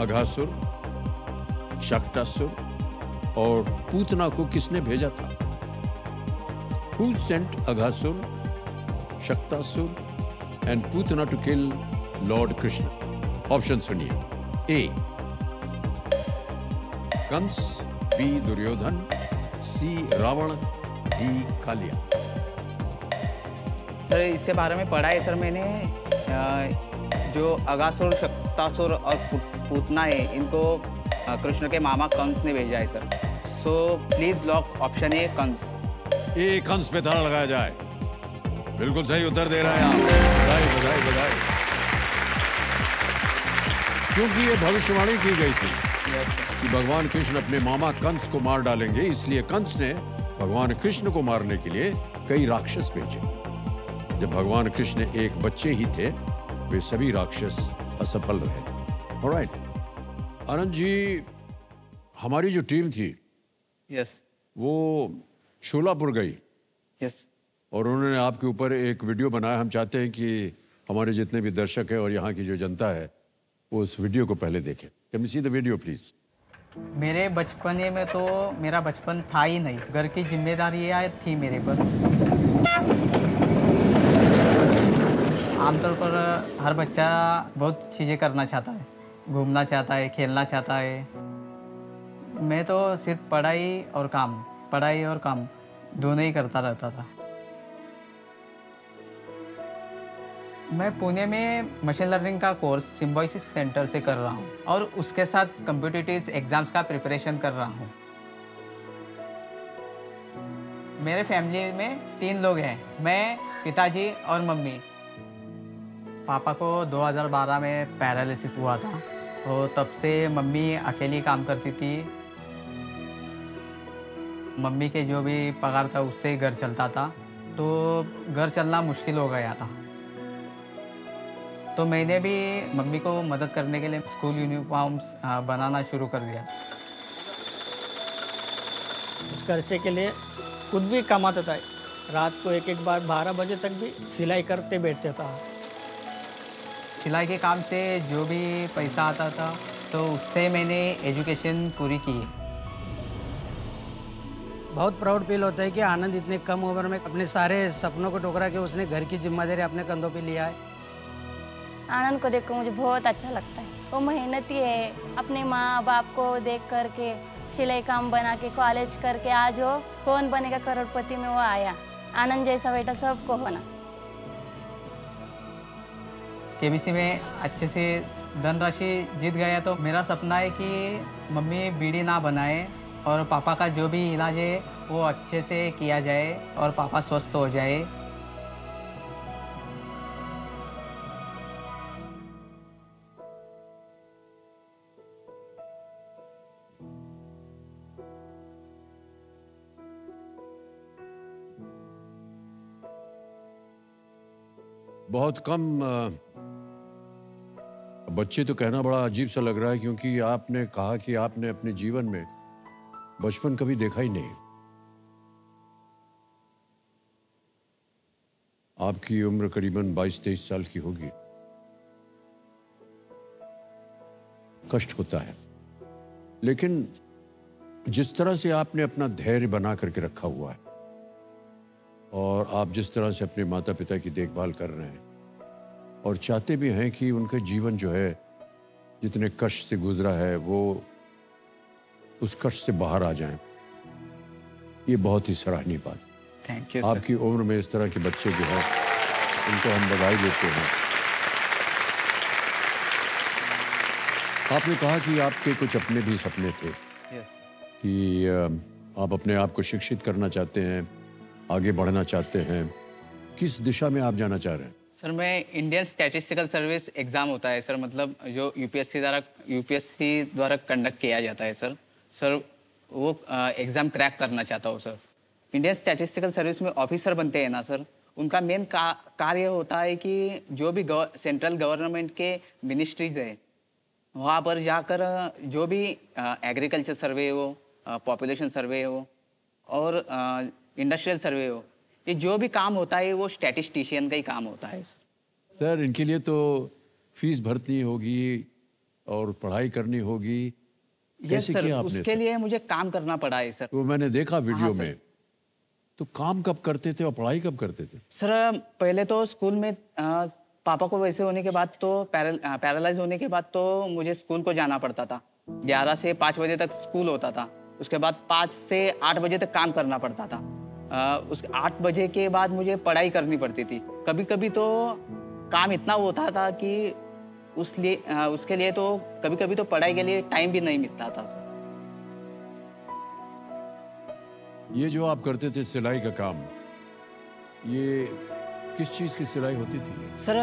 अघासुर शक्टासुर और पूतना को किसने भेजा था? Who sent Aghasur, Shaktasur and Putna to kill lord Krishna option सुनिए। A Kans B. Duryodhan C Ravan D Kaliya. Sir, इसके बारे में पढ़ा है सर मैंने। जो अगासुर शक्तासुर और पूतना है इनको कृष्ण के मामा कंस ने भेजा है sir. So please lock option A Kans. A Kans पे ताला लगाया जाए। बिल्कुल सही उत्तर दे रहे हैं आप। बधाई बधाई बधाई। क्योंकि ये भविष्यवाणी की गई थी कि भगवान कृष्ण अपने मामा कंस को मार डालेंगे इसलिए कंस ने भगवान कृष्ण को मारने के लिए कई राक्षस भेजे। जब भगवान कृष्ण एक बच्चे ही थे वे सभी राक्षस असफल रहे। ऑलराइट आनंद जी हमारी जो टीम थी यस वो शोलापुर गई। यस और उन्होंने आपके ऊपर एक वीडियो बनाया। हम चाहते हैं कि हमारे जितने भी दर्शक हैं और यहाँ की जो जनता है वो उस वीडियो को पहले देखें। Can see the video please मेरे बचपने में तो मेरा बचपन था ही नहीं। घर की जिम्मेदारियाँ थी मेरे पर। आमतौर पर हर बच्चा बहुत चीज़ें करना चाहता है। घूमना चाहता है, खेलना चाहता है। मैं तो सिर्फ़ पढ़ाई और काम, पढ़ाई और काम दोनों ही करता रहता था। मैं पुणे में मशीन लर्निंग का कोर्स सिम्बोसिस सेंटर से कर रहा हूँ और उसके साथ कंप्यूटेटिव एग्ज़ाम्स का प्रिपरेशन कर रहा हूँ। मेरे फैमिली में तीन लोग हैं, मैं, पिताजी और मम्मी। पापा को 2012 में पैरालिसिस हुआ था। तो तब से मम्मी अकेली काम करती थी। मम्मी के जो भी पगार था, उससे ही घर चलता था। तो घर चलना मुश्किल हो गया था। तो मैंने भी मम्मी को मदद करने के लिए स्कूल यूनिफॉर्म्स बनाना शुरू कर दिया। कुछ खर्चे के लिए खुद भी कमाता था। रात को एक एक बार बारह बजे तक भी सिलाई करते बैठते था। सिलाई के काम से जो भी पैसा आता था तो उससे मैंने एजुकेशन पूरी की है। बहुत प्राउड फील होता है कि आनंद इतने कम उम्र में अपने सारे सपनों को टोकरा के उसने घर की ज़िम्मेदारी अपने कंधों पे लिया है। आनंद को देख कर मुझे बहुत अच्छा लगता है। वो मेहनती है अपने माँ बाप को देख करके सिलाई काम बना के कॉलेज करके आज वो कौन बनेगा करोड़पति में वो आया। आनंद जैसा बेटा सबको होना। केबीसी में अच्छे से धनराशि जीत गया तो मेरा सपना है कि मम्मी बीड़ी ना बनाए और पापा का जो भी इलाज है, वो अच्छे से किया जाए और पापा स्वस्थ हो जाए। बहुत कम बच्चे तो कहना बड़ा अजीब सा लग रहा है क्योंकि आपने कहा कि आपने अपने जीवन में बचपन कभी देखा ही नहीं। आपकी उम्र करीबन 22-23 साल की होगी। कष्ट होता है। लेकिन जिस तरह से आपने अपना धैर्य बना करके रखा हुआ है, और आप जिस तरह से अपने माता पिता की देखभाल कर रहे हैं और चाहते भी हैं कि उनका जीवन जो है जितने कष्ट से गुजरा है वो उस कष्ट से बाहर आ जाएँ। ये बहुत ही सराहनीय बात। थैंक यू आपकी उम्र में इस तरह के बच्चे जो है उनको हम बधाई देते हैं। आपने कहा कि आपके कुछ अपने भी सपने थे। यस कि आप अपने आप को शिक्षित करना चाहते हैं आगे बढ़ना चाहते हैं। किस दिशा में आप जाना चाह रहे हैं? सर मैं इंडियन स्टैटिस्टिकल सर्विस एग्ज़ाम होता है सर मतलब जो यूपीएससी द्वारा यूपीएससी द्वारा कंडक्ट किया जाता है सर। सर वो एग्ज़ाम क्रैक करना चाहता हूँ सर। इंडियन स्टैटिस्टिकल सर्विस में ऑफिसर बनते हैं ना सर। उनका मेन का, कार्य होता है कि जो भी गव, सेंट्रल गवर्नमेंट के मिनिस्ट्रीज है वहाँ पर जाकर जो भी एग्रीकल्चर सर्वे हो पॉपुलेशन सर्वे हो और इंडस्ट्रियल सर्वे हो ये जो भी काम होता है वो स्टैटिस्टिशियन का ही काम होता है सर सर इनके लिए तो फ़ीस भरनी होगी और पढ़ाई करनी होगी। कैसे सर किया आपने उसके लिए मुझे काम करना पड़ा है सर वो मैंने देखा वीडियो हाँ, में। तो काम कब करते थे और पढ़ाई कब करते थे? सर पहले तो स्कूल में अ, पापा को वैसे होने के बाद तो पैरल पैरालाइज होने के बाद तो मुझे स्कूल को जाना पड़ता था। ग्यारह से पाँच बजे तक स्कूल होता था। उसके बाद पाँच से आठ बजे तक काम करना पड़ता था। उस आठ बजे के बाद मुझे पढ़ाई करनी पड़ती थी। कभी कभी तो काम इतना होता था कि उस लिए उसके लिए तो कभी कभी तो पढ़ाई के लिए टाइम भी नहीं मिलता था ये जो आप करते थे सिलाई का काम ये किस चीज़ की सिलाई होती थी? सर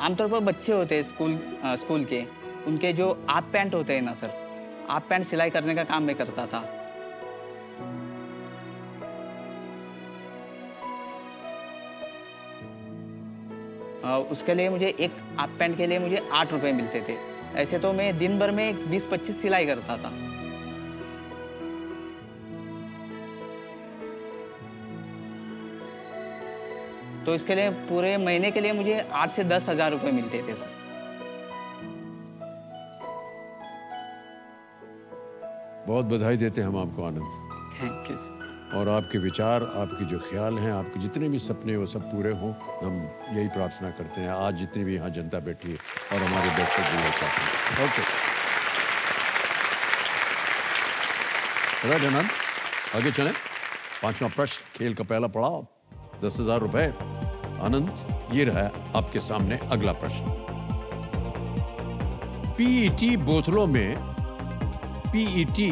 आमतौर पर बच्चे होते हैं स्कूल स्कूल के। उनके जो आप पैंट होते हैं ना सर आप पैंट सिलाई करने का काम मैं करता था। उसके लिए मुझे एक आप पैंट के लिए मुझे आठ रुपए मिलते थे। ऐसे तो मैं दिन भर में बीस पच्चीस सिलाई करता था। तो इसके लिए पूरे महीने के लिए मुझे आठ से दस हज़ार रुपये मिलते थे सर। बहुत बधाई देते हैं हम आपको आनंद। थैंक यू सर और आपके विचार, आपके जो ख्याल हैं, आपके जितने भी सपने, वो सब पूरे हों, हम यही प्रार्थना करते हैं। आज जितनी भी यहाँ जनता बैठी है और हमारे दर्शक भी ओके। आगे चलें। पांचवा प्रश्न, खेल का पहला पड़ाव, दस हज़ार रुपए। आनंद, ये रहा आपके सामने अगला प्रश्न। पीईटी बोतलों में, पीईटी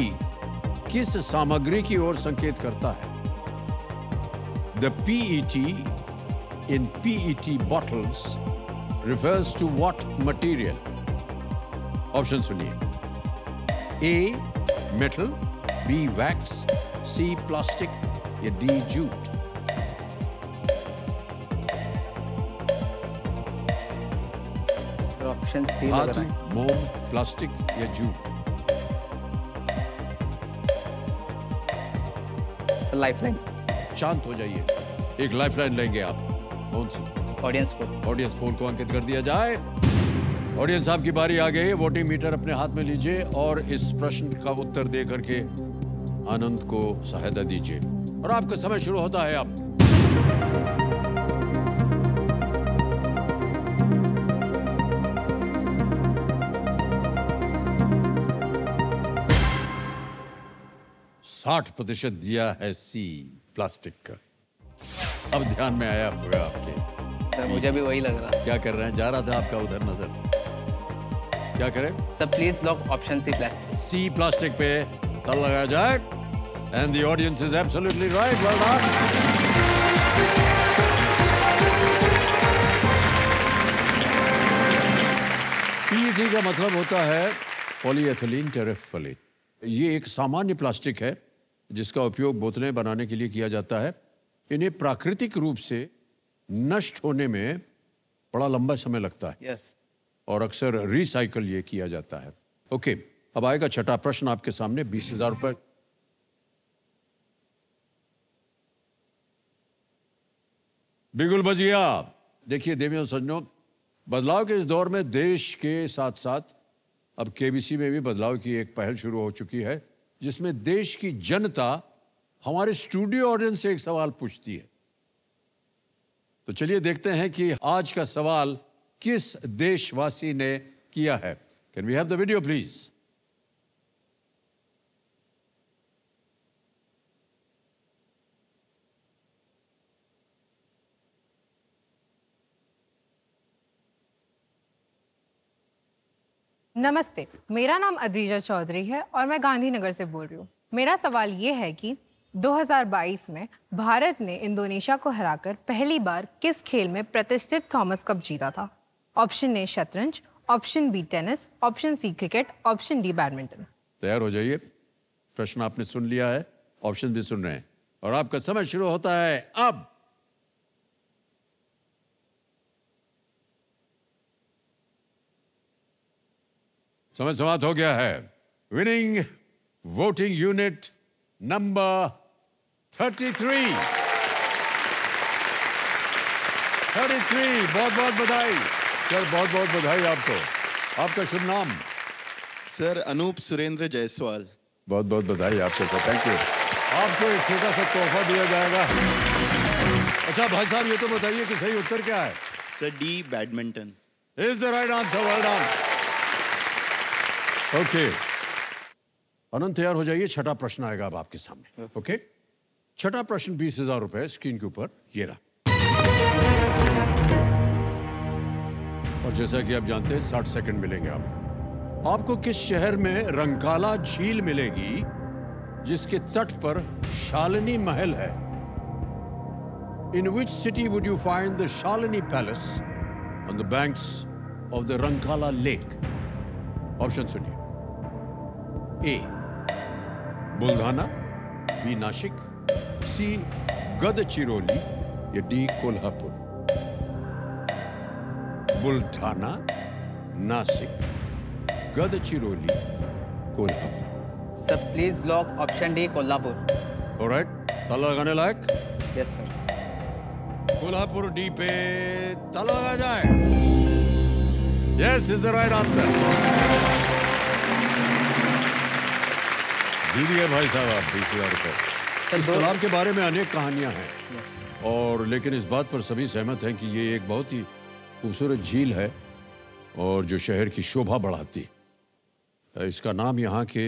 किस सामग्री की ओर संकेत करता है? The PET in PET bottles refers to what material? Option सुनिए। A metal B wax C plastic या डी जूट ऑप्शन सी धातु मोम प्लास्टिक या जूट सर लाइफ लाइन शांत हो जाइए। एक लाइफलाइन लेंगे आप। कौन सी? ऑडियंस को ऑडियंस पोल को अंकित कर दिया जाए। ऑडियंस साहब की बारी आ गई। है वोटिंग मीटर अपने हाथ में लीजिए और इस प्रश्न का उत्तर दे करके आनंद को सहायता दीजिए। और आपका समय शुरू होता है अब। साठ प्रतिशत दिया है सी प्लास्टिक का। अब ध्यान में आया होगा आपके। सर मुझे भी वही लग रहा। क्या कर रहे हैं? जा रहा था आपका उधर नज़र। क्या करें? Sir please lock option C plastic C plastic पे तल लगाया जाए। And the audience is absolutely right well done PET का मतलब होता है पॉलीएथिलीन टेरेफलेट ये एक सामान्य प्लास्टिक है। जिसका उपयोग बोतलें बनाने के लिए किया जाता है इन्हें प्राकृतिक रूप से नष्ट होने में बड़ा लंबा समय लगता है। यस और अक्सर रिसाइकल ये किया जाता है। ओके okay, अब आएगा छठा प्रश्न आपके सामने बीस हज़ार रुपए। बिगुल बजिया देखिए देवियों सज्जनों बदलाव के इस दौर में देश के साथ साथ अब केबीसी में भी बदलाव की एक पहल शुरू हो चुकी है। जिसमें देश की जनता हमारे स्टूडियो ऑडियंस से एक सवाल पूछती है। तो चलिए देखते हैं कि आज का सवाल किस देशवासी ने किया है। Can we have the video please नमस्ते, मेरा नाम अद्रीजा चौधरी है और मैं गांधीनगर से बोल रही हूँ। मेरा सवाल ये है कि 2022 में भारत ने इंडोनेशिया को हराकर पहली बार किस खेल में प्रतिष्ठित थॉमस कप जीता था? ऑप्शन ए, शतरंज, option B, tennis, option C, cricket, option D, badminton. तैयार हो जाइए। प्रश्न आपने सुन लिया है, ऑप्शन भी सुन रहे हैं। और आपका समय शुरू होता है अब। समय समाप्त हो गया है। Winning voting unit number thirty three thirty three बहुत बहुत बधाई। सर बहुत बहुत बधाई आपको। आपका शुभ नाम? सर अनूप सुरेंद्र जायसवाल। बहुत बहुत बधाई आपको सर। थैंक यू आपको एक छोटा सा तोहफा दिया जाएगा। अच्छा भाई साहब ये तो बताइए कि सही उत्तर क्या है? Sir D badminton is the right answer well done okay Anant तैयार हो जाइए। छठा प्रश्न आएगा अब आपके सामने। ओके छठा प्रश्न बीस हज़ार रुपए स्क्रीन के ऊपर। ये रहा। और जैसा कि आप जानते हैं साठ सेकंड मिलेंगे आपको। आपको किस शहर में रंकाला झील मिलेगी जिसके तट पर शालिनी महल है? In which city would you find the Shalini palace on the banks of the Rankala lake option सुनिए। A Buldhana B Nashik C Gadchiroli या D Kolhapur. Buldhana Nashik Gadchiroli Kolhapur. Sir please lock option D Kolhapur. Alright ताला लगाने लायक? यस सर कोल्हापुर डी पे ताला लगा जाए। Yes is the right answer गए भाई साहब आप बीस हज़ार रुपए। इस तालाब के बारे में अनेक कहानियाँ हैं। और लेकिन इस बात पर सभी सहमत हैं कि ये एक बहुत ही खूबसूरत झील है और जो शहर की शोभा बढ़ाती। है इसका नाम यहाँ के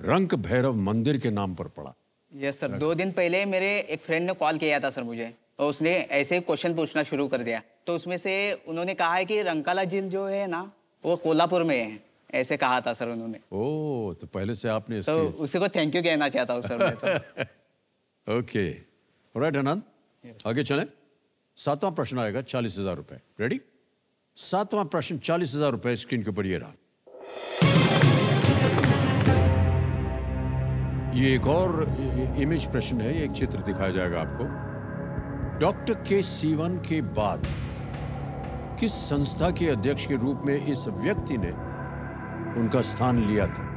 रंक भैरव मंदिर के नाम पर पड़ा। यस सर दो दिन पहले मेरे एक फ्रेंड ने कॉल किया था सर मुझे। और उसने ऐसे क्वेश्चन पूछना शुरू कर दिया। तो उसमें से उन्होंने कहा है कि रंकाला झील जो है ना वो कोल्हापुर में है। ऐसे कहा था सर उन्होंने। ओ तो पहले से आपने तो उसी को थैंक यू कहना चाहता हूँ सर मैं तो। ओके राइट आनंद आगे चलें। सातवां प्रश्न आएगा चालीस हज़ार रुपए। रेडी सातवां प्रश्न चालीस हज़ार रुपए स्क्रीन के ऊपर ये रहा। ये एक और इमेज प्रश्न है एक चित्र दिखाया जाएगा आपको। डॉक्टर के सीवन के बाद किस संस्था के अध्यक्ष के रूप में इस व्यक्ति ने उनका स्थान लिया था।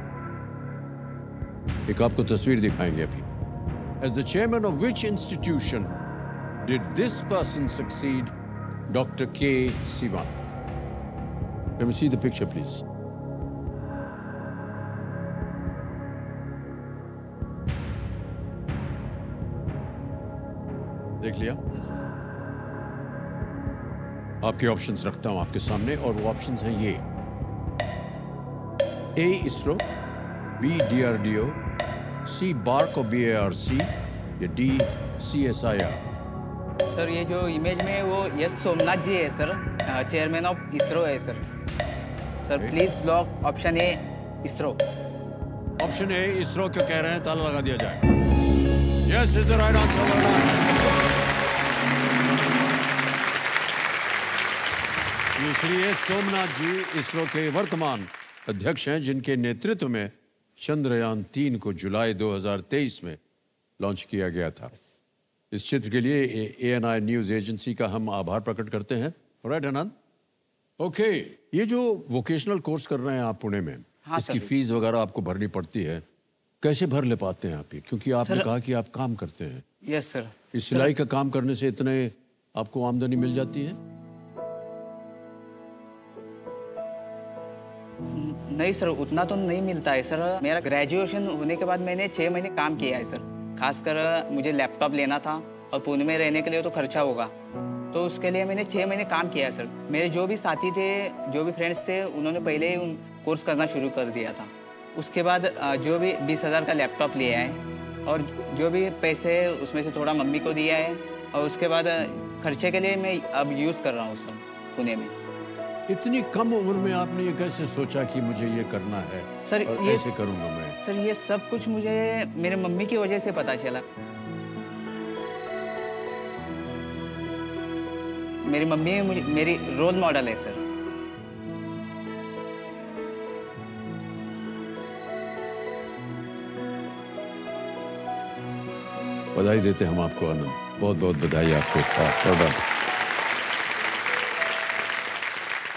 एक आपको तस्वीर दिखाएँगे अभी। As the chairman of which institution did this person succeed doctor K Sivan Let me see the picture, please. देख लिया? Yes. आपके ऑप्शंस रखता हूँ आपके सामने और वो ऑप्शंस हैं ये। A ISRO B DRDO C बार और बी ए आर सी या D C S I R sir ये जो इमेज में वो यस सोमनाथ जी है सर चेयरमैन ऑफ़ इसरो है sir sir please lock option A ISRO option A ISRO क्यों कह रहे हैं? ताला लगा दिया जाए। Yes is the right answer Shri S Somnath ji ISRO के वर्तमान अध्यक्ष हैं जिनके नेतृत्व में चंद्रयान तीन को जुलाई 2023 में लॉन्च किया गया था। इस चित्र के लिए A N I news agency का हम आभार प्रकट करते हैं। राइट आनंद ओके ये जो वोकेशनल कोर्स कर रहे हैं आप पुणे में हाँ, इसकी फ़ीस वगैरह आपको भरनी पड़ती है। कैसे भर ले पाते हैं आप ये? क्योंकि आपने कहा कि आप काम करते हैं। यस सर इस सिलाई का काम करने से इतने आपको आमदनी मिल जाती है? नहीं, सर, उतना तो नहीं मिलता है, सर। मेरा ग्रेजुएशन होने के बाद मैंने छः महीने काम किया है, सर। खासकर मुझे लैपटॉप लेना था और पुणे में रहने के लिए तो खर्चा होगा। तो उसके लिए मैंने छः महीने काम किया है, सर। मेरे जो भी साथी थे, जो भी फ्रेंड्स थे, उन्होंने पहले ही उन कोर्स करना शुरू कर दिया था। उसके बाद जो भी बीस हज़ार का लैपटॉप लिया है और जो भी पैसे उसमें से थोड़ा मम्मी को दिया है और उसके बाद खर्चे के लिए मैं अब यूज़ कर रहा हूँ, सर, पुणे में। इतनी कम उम्र में आपने ये कैसे सोचा कि मुझे ये करना है? सर, और ये- ऐसे करूँगा मैं। सर ये सब कुछ मुझे मेरे मम्मी की वजह से पता चला। मेरी मम्मी मुझे मेरी रोल मॉडल है सर। बधाई देते हम आपको आनंद। बहुत बहुत बधाई आपको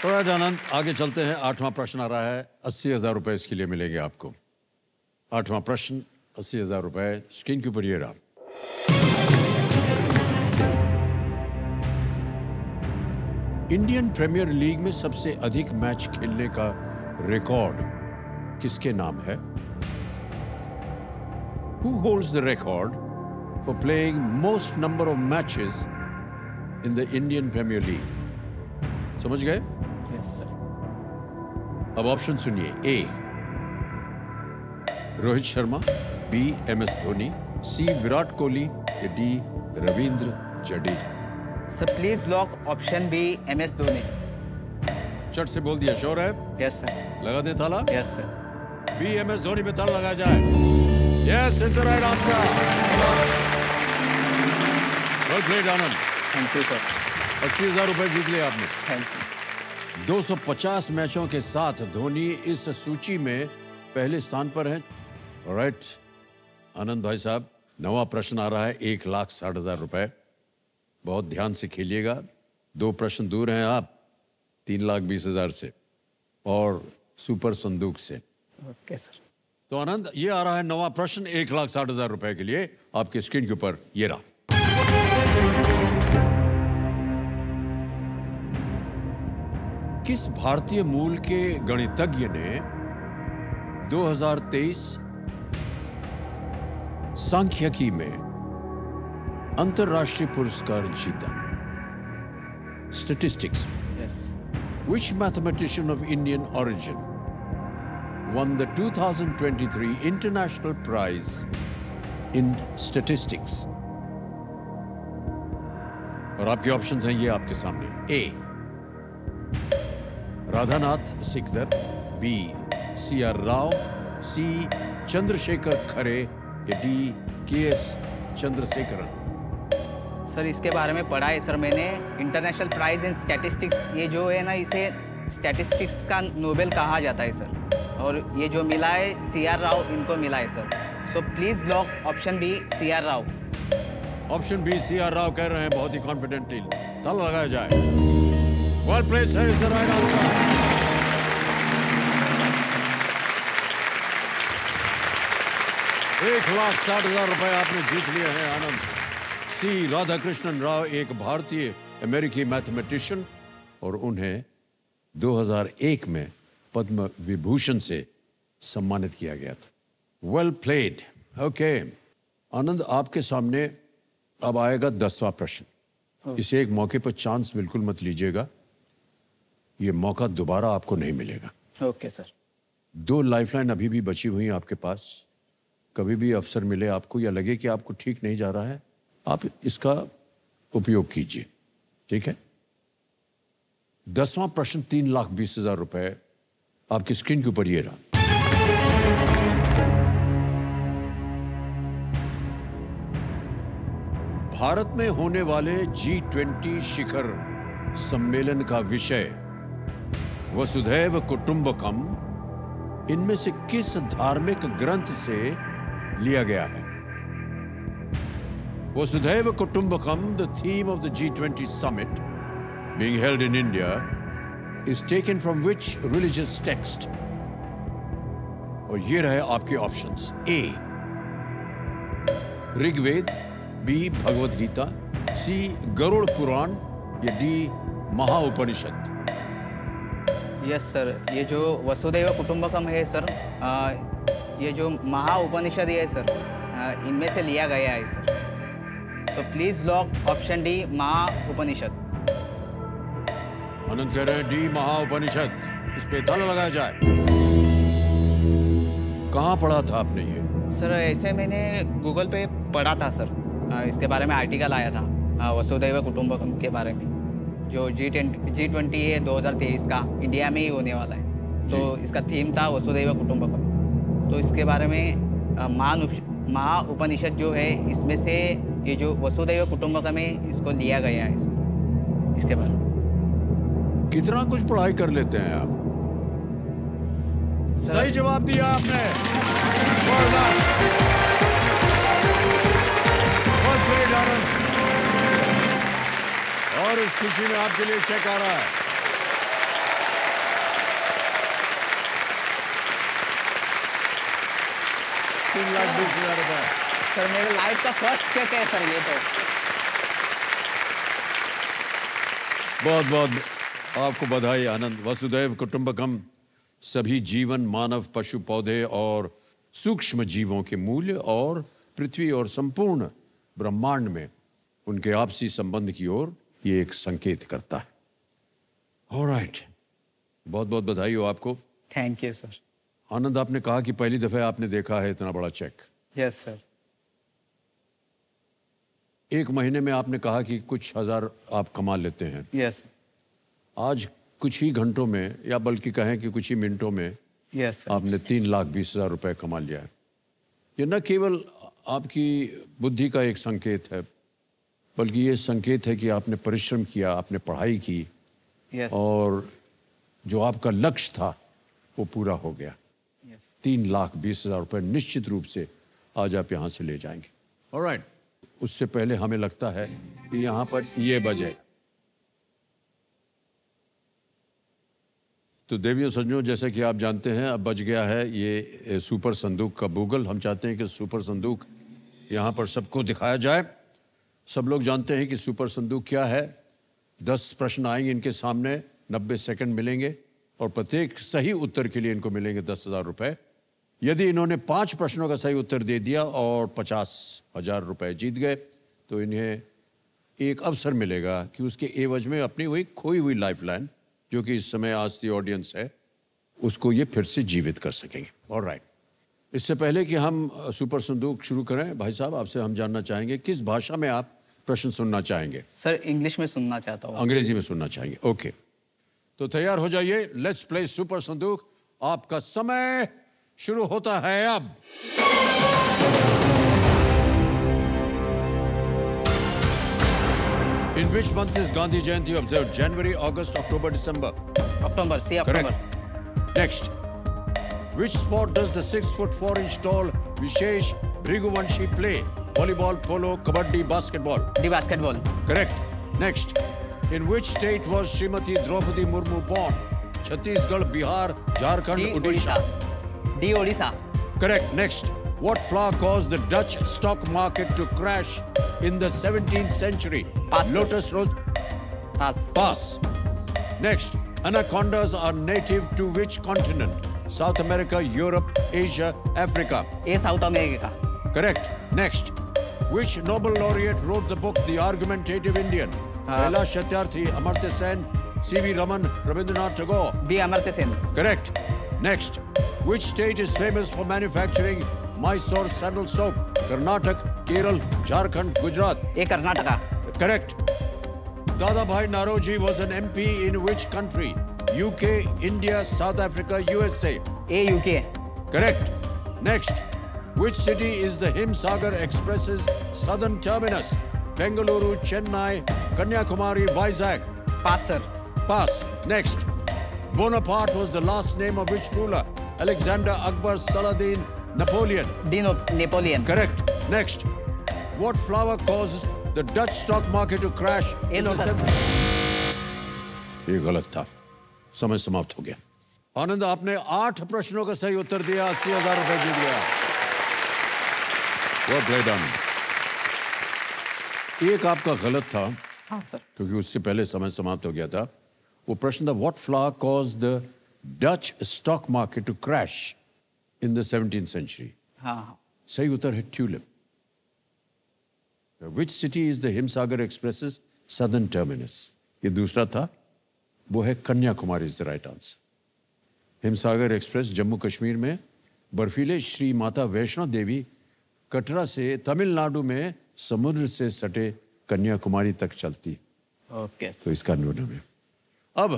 तो आनंद आगे चलते हैं। आठवां प्रश्न आ रहा है, अस्सी हज़ार रुपए इसके लिए मिलेंगे आपको। आठवां प्रश्न, अस्सी हज़ार रुपए स्क्रीन के ऊपर, ये रहा। इंडियन प्रीमियर लीग में सबसे अधिक मैच खेलने का रिकॉर्ड किसके नाम है? Who holds the record for playing most number of matches in the Indian premier league समझ गए? यस सर अब ऑप्शन सुनिए. A Rohit Sharma B M S Dhoni C Virat Kohli या D Ravindra Jadeja? Sir please lock option B M S Dhoni. चट से बोल दिया शोर है? यस सर लगा दे ताला? Yes sir B M S Dhoni पे ताला लगाया जाए। Yes is the right answer well played Anand thank you sir अस्सी हज़ार रुपए जीत लिया आपने। थैंक यू 250 मैचों के साथ धोनी इस सूची में पहले स्थान पर है। राइट आनंद भाई साहब नवा प्रश्न आ रहा है एक लाख साठ हज़ार रुपए। बहुत ध्यान से खेलिएगा। दो प्रश्न दूर हैं आप तीन लाख बीस हज़ार से और सुपर संदूक से। Okay sir. तो आनंद ये आ रहा है नवा प्रश्न एक लाख साठ हज़ार रुपए के लिए। आपके स्क्रीन के ऊपर ये रहा। किस भारतीय मूल के गणितज्ञ ने 2023 सांख्यिकी में अंतरराष्ट्रीय पुरस्कार जीता statistics yes Which mathematician of Indian origin won the 2023 International Prize in Statistics? और आपके ऑप्शंस हैं ये आपके सामने A Radhanath Sikdar B C R Rao C Chandrashekhar Khare या डी के एस चंद्रशेखरन। सर इसके बारे में पढ़ा है सर मैंने। इंटरनेशनल प्राइज इन स्टैटिस्टिक्स ये जो है ना इसे स्टैटिस्टिक्स का नोबेल कहा जाता है सर। और ये जो मिला है सी आर राव इनको मिला है sir. So please lock option B C R Rao. Option B C R Rao कह रहे हैं बहुत ही कॉन्फिडेंटली ताला लगाया जाए। वेल प्लेस है इज़ द राइट आंसर एक लाख साठ हज़ार रुपए आपने जीत लिए हैं आनंद। सी राधाकृष्णन राव एक भारतीय अमेरिकी मैथमेटिशियन और उन्हें 2001 में पद्म विभूषण से सम्मानित किया गया था। वेल प्लेड ओके आनंद आपके सामने अब आएगा दसवां प्रश्न। इसे एक मौके पर चांस बिल्कुल मत लीजिएगा। ये मौका दोबारा आपको नहीं मिलेगा। ओके okay, सर दो लाइफलाइन अभी भी बची हुई हैं आपके पास। कभी भी अवसर मिले आपको या लगे कि आपको ठीक नहीं जा रहा है आप इसका उपयोग कीजिए। ठीक है? दसवां प्रश्न तीन लाख बीस हज़ार रुपए। आपकी स्क्रीन के ऊपर ये रहा। भारत में होने वाले जी ट्वेंटी शिखर सम्मेलन का विषय वसुधैव कुटुंबकम, इनमें से किस धार्मिक ग्रंथ से लिया गया है? Vasudhaiva Kutumbakam the theme of the G twenty summit being held in India is taken from which religious text और ये रहे आपके options A Rigveda B Bhagavad Gita C Garuda Purana, या डी महाउपनिषद. यस सर ये जो वसुदैव कुटुंबकम है सर आ, ये जो महा उपनिषद है सर इनमें से लिया गया है sir so please lock option D Maha Upanishad. Anand कह रहे हैं डी महाउपनिषद इस पे ताला लगाया जाए. कहाँ पढ़ा था आपने ये? सर ऐसे मैंने गूगल पे पढ़ा था सर इसके बारे में आर्टिकल आया था वसुदैव कुटुंबकम के बारे में. जो जी ट्वेंटी जी ट्वेंटी है 2023 का इंडिया में ही होने वाला है। तो इसका थीम था वसुदैव कुटुंबकम तो इसके बारे में उप- महा उपनिषद जो है इसमें से ये जो वसुदैव कुटुंबकम है इसको लिया गया है। इसके बारे में। कितना कुछ पढ़ाई कर लेते हैं आप? सही जवाब दिया आपने. बहुत। और इस खुशी में आपके लिए चेक आ रहा है तीन लाख बीस हज़ार रुपए सर मेरे लाइफ का फ़र्स्ट चेक है सर ये तो। बहुत बहुत आपको बधाई आनंद। वसुदेव कुटुंबकम सभी जीवन मानव पशु पौधे और सूक्ष्म जीवों के मूल्य और पृथ्वी और संपूर्ण ब्रह्मांड में उनके आपसी संबंध की ओर ये एक संकेत करता है। ऑलराइट बहुत बहुत बधाई हो आपको। थैंक यू सर आनंद आपने कहा कि पहली दफे आपने देखा है इतना बड़ा चेक यस yes, सर एक महीने में आपने कहा कि कुछ हज़ार आप कमा लेते हैं। यस yes, आज कुछ ही घंटों में या बल्कि कहें कि कुछ ही मिनटों में यस सर आपने तीन लाख बीस हज़ार रुपए कमा लिया है। ये न केवल आपकी बुद्धि का एक संकेत है बल्कि ये संकेत है कि आपने परिश्रम किया आपने पढ़ाई की यस और जो आपका लक्ष्य था वो पूरा हो गया। यस तीन लाख बीस हज़ार रुपये निश्चित रूप से आज आप यहाँ से ले जाएँगे। ऑलराइट उससे पहले हमें लगता है कि यहाँ पर ये बजे। तो देवियों सज्जनों जैसे कि आप जानते हैं अब बज गया है ये सुपर संदूक का गूगल हम चाहते हैं कि सुपर संदूक यहाँ पर सबको दिखाया जाए। सब लोग जानते हैं कि सुपर संदूक क्या है। दस प्रश्न आएँगे इनके सामने, नब्बे सेकंड मिलेंगे और प्रत्येक सही उत्तर के लिए इनको मिलेंगे दस हज़ार रुपये यदि इन्होंने पाँच प्रश्नों का सही उत्तर दे दिया और पचास हज़ार रुपये जीत गए तो इन्हें एक अवसर मिलेगा कि उसके एवज में अपनी वही खोई हुई लाइफलाइन जो कि इस समय आज की ऑडियंस है, उसको ये फिर से जीवित कर सकेंगे। और राइट इससे पहले कि हम सुपर संदूक शुरू करें, भाई साहब, आपसे हम जानना चाहेंगे, किस भाषा में आप प्रश्न सुनना चाहेंगे सर इंग्लिश में सुनना चाहता हूँ अंग्रेज़ी में सुनना चाहेंगे ओके तो तैयार हो जाइए लेट्स प्ले सुपर संदूक आपका समय शुरू होता है अब In which month is Gandhi Jayanti observed? January, August, October, December. October C October Correct. Next. Which sport does the six foot four inch tall Vishesh Bhriguvanshi play? volleyball, polo, kabaddi, basketball. The basketball. Correct. Next. In which state was Srimati Draupadi Murmu born? Chhattisgarh, Bihar, Jharkhand, the Odisha. Odisha. The Odisha. Correct. Next. What flower caused the Dutch stock market to crash in the 17th century? Pass. Lotus rose. Pass. Pass. Next. Anacondas are native to which continent? South America, Europe, Asia, Africa. A South America. Correct. Next. Which Nobel laureate wrote the book The Argumentative Indian? Uh, Kailash Amartya Sen, C.V. Raman, Rabindranath Tagore. B. Amartya Sen. Correct. Next, which state is famous for manufacturing Mysore sandal soap? Karnataka, Kerala, Jharkhand, Gujarat. A. Karnataka. Correct. Dadabhai Naroji was an MP in which country? UK, India, South Africa, USA. A. UK. Correct. Next, Which city is the Himsagar Express's southern terminus? Bengaluru, Chennai, Kanyakumari, Vizag. Pass sir Pass. Next. Bonaparte was the last name of which ruler? Alexander, Akbar, Saladin, Napoleon. D Napoleon Correct. Next. What flower caused the Dutch stock market to crash? seven- ये गलत था समय समाप्त हो गया आनंद आपने आठ प्रश्नों का सही उत्तर दिया अस्सी हज़ार रुपए जीत गया Well played, आनंद एक आपका गलत था हाँ सर। क्योंकि उससे पहले समय समाप्त हो गया था। वो प्रश्न था what flower cause the Dutch stock market to crash in the seventeen century सही उत्तर है tulip which city is the Himsagar express southern terminus ये दूसरा था वो है Kanyakumari is the right answer Himsagar express Jammu Kashmir में बर्फीले श्री माता वैष्णो देवी कटरा से तमिलनाडु में समुद्र से सटे कन्याकुमारी तक चलती। है ओके। तो इसका नोटम है। अब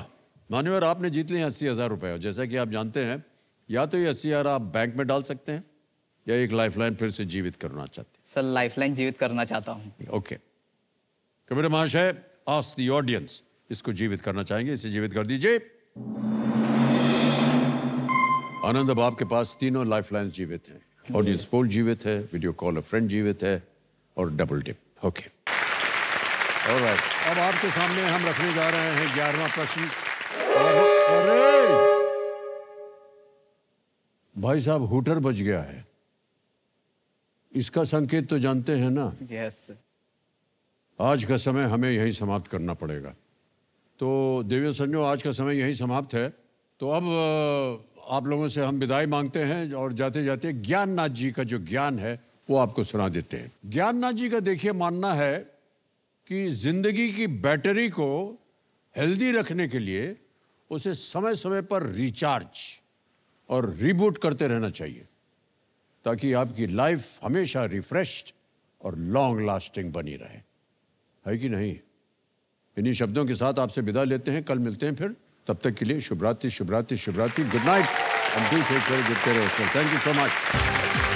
मान्यवर आपने जीत लिया अस्सी हज़ार रुपए। और जैसा कि आप जानते हैं या तो ये अस्सी हज़ार आप बैंक में डाल सकते हैं या एक लाइफलाइन फिर से जीवित करना चाहते हैं। सर लाइफलाइन जीवित करना चाहता हूँ। ओके। कबीर महाशय आस दी ऑडियंस इसको जीवित करना चाहेंगे इसे जीवित कर दीजिए। आनंद अब आपके पास तीनों लाइफलाइन जीवित हैं। ऑडियंस पोल जीवित है वीडियो कॉल अ फ्रेंड जीवित है और डबल डिप ओके ऑलराइट अब आपके सामने हम रखने जा रहे हैं ग्यारहवा प्रश्न। अरे! भाई साहब हुटर बज गया है। इसका संकेत तो जानते हैं ना? यस आज का समय हमें यही समाप्त करना पड़ेगा। तो देवियों संजो आज का समय यही समाप्त है। तो अब आप लोगों से हम विदाई मांगते हैं और जाते जाते ज्ञाननाथ जी का जो ज्ञान है, वो आपको सुना देते हैं। ज्ञाननाथ जी का देखिए मानना है कि ज़िंदगी की बैटरी को हेल्दी रखने के लिए उसे समय समय पर रिचार्ज और रिबूट करते रहना चाहिए, ताकि आपकी लाइफ हमेशा रिफ्रेश्ड और लॉन्ग लास्टिंग बनी रहे। है कि नहीं? इन्हीं शब्दों के साथ आपसे विदा लेते हैं, कल मिलते हैं फिर। तब तक के लिए शुभरात्रि शुभरात्रि शुभरात्रि। शुभ रात्रि गुड नाइट हम do take care care thank you so much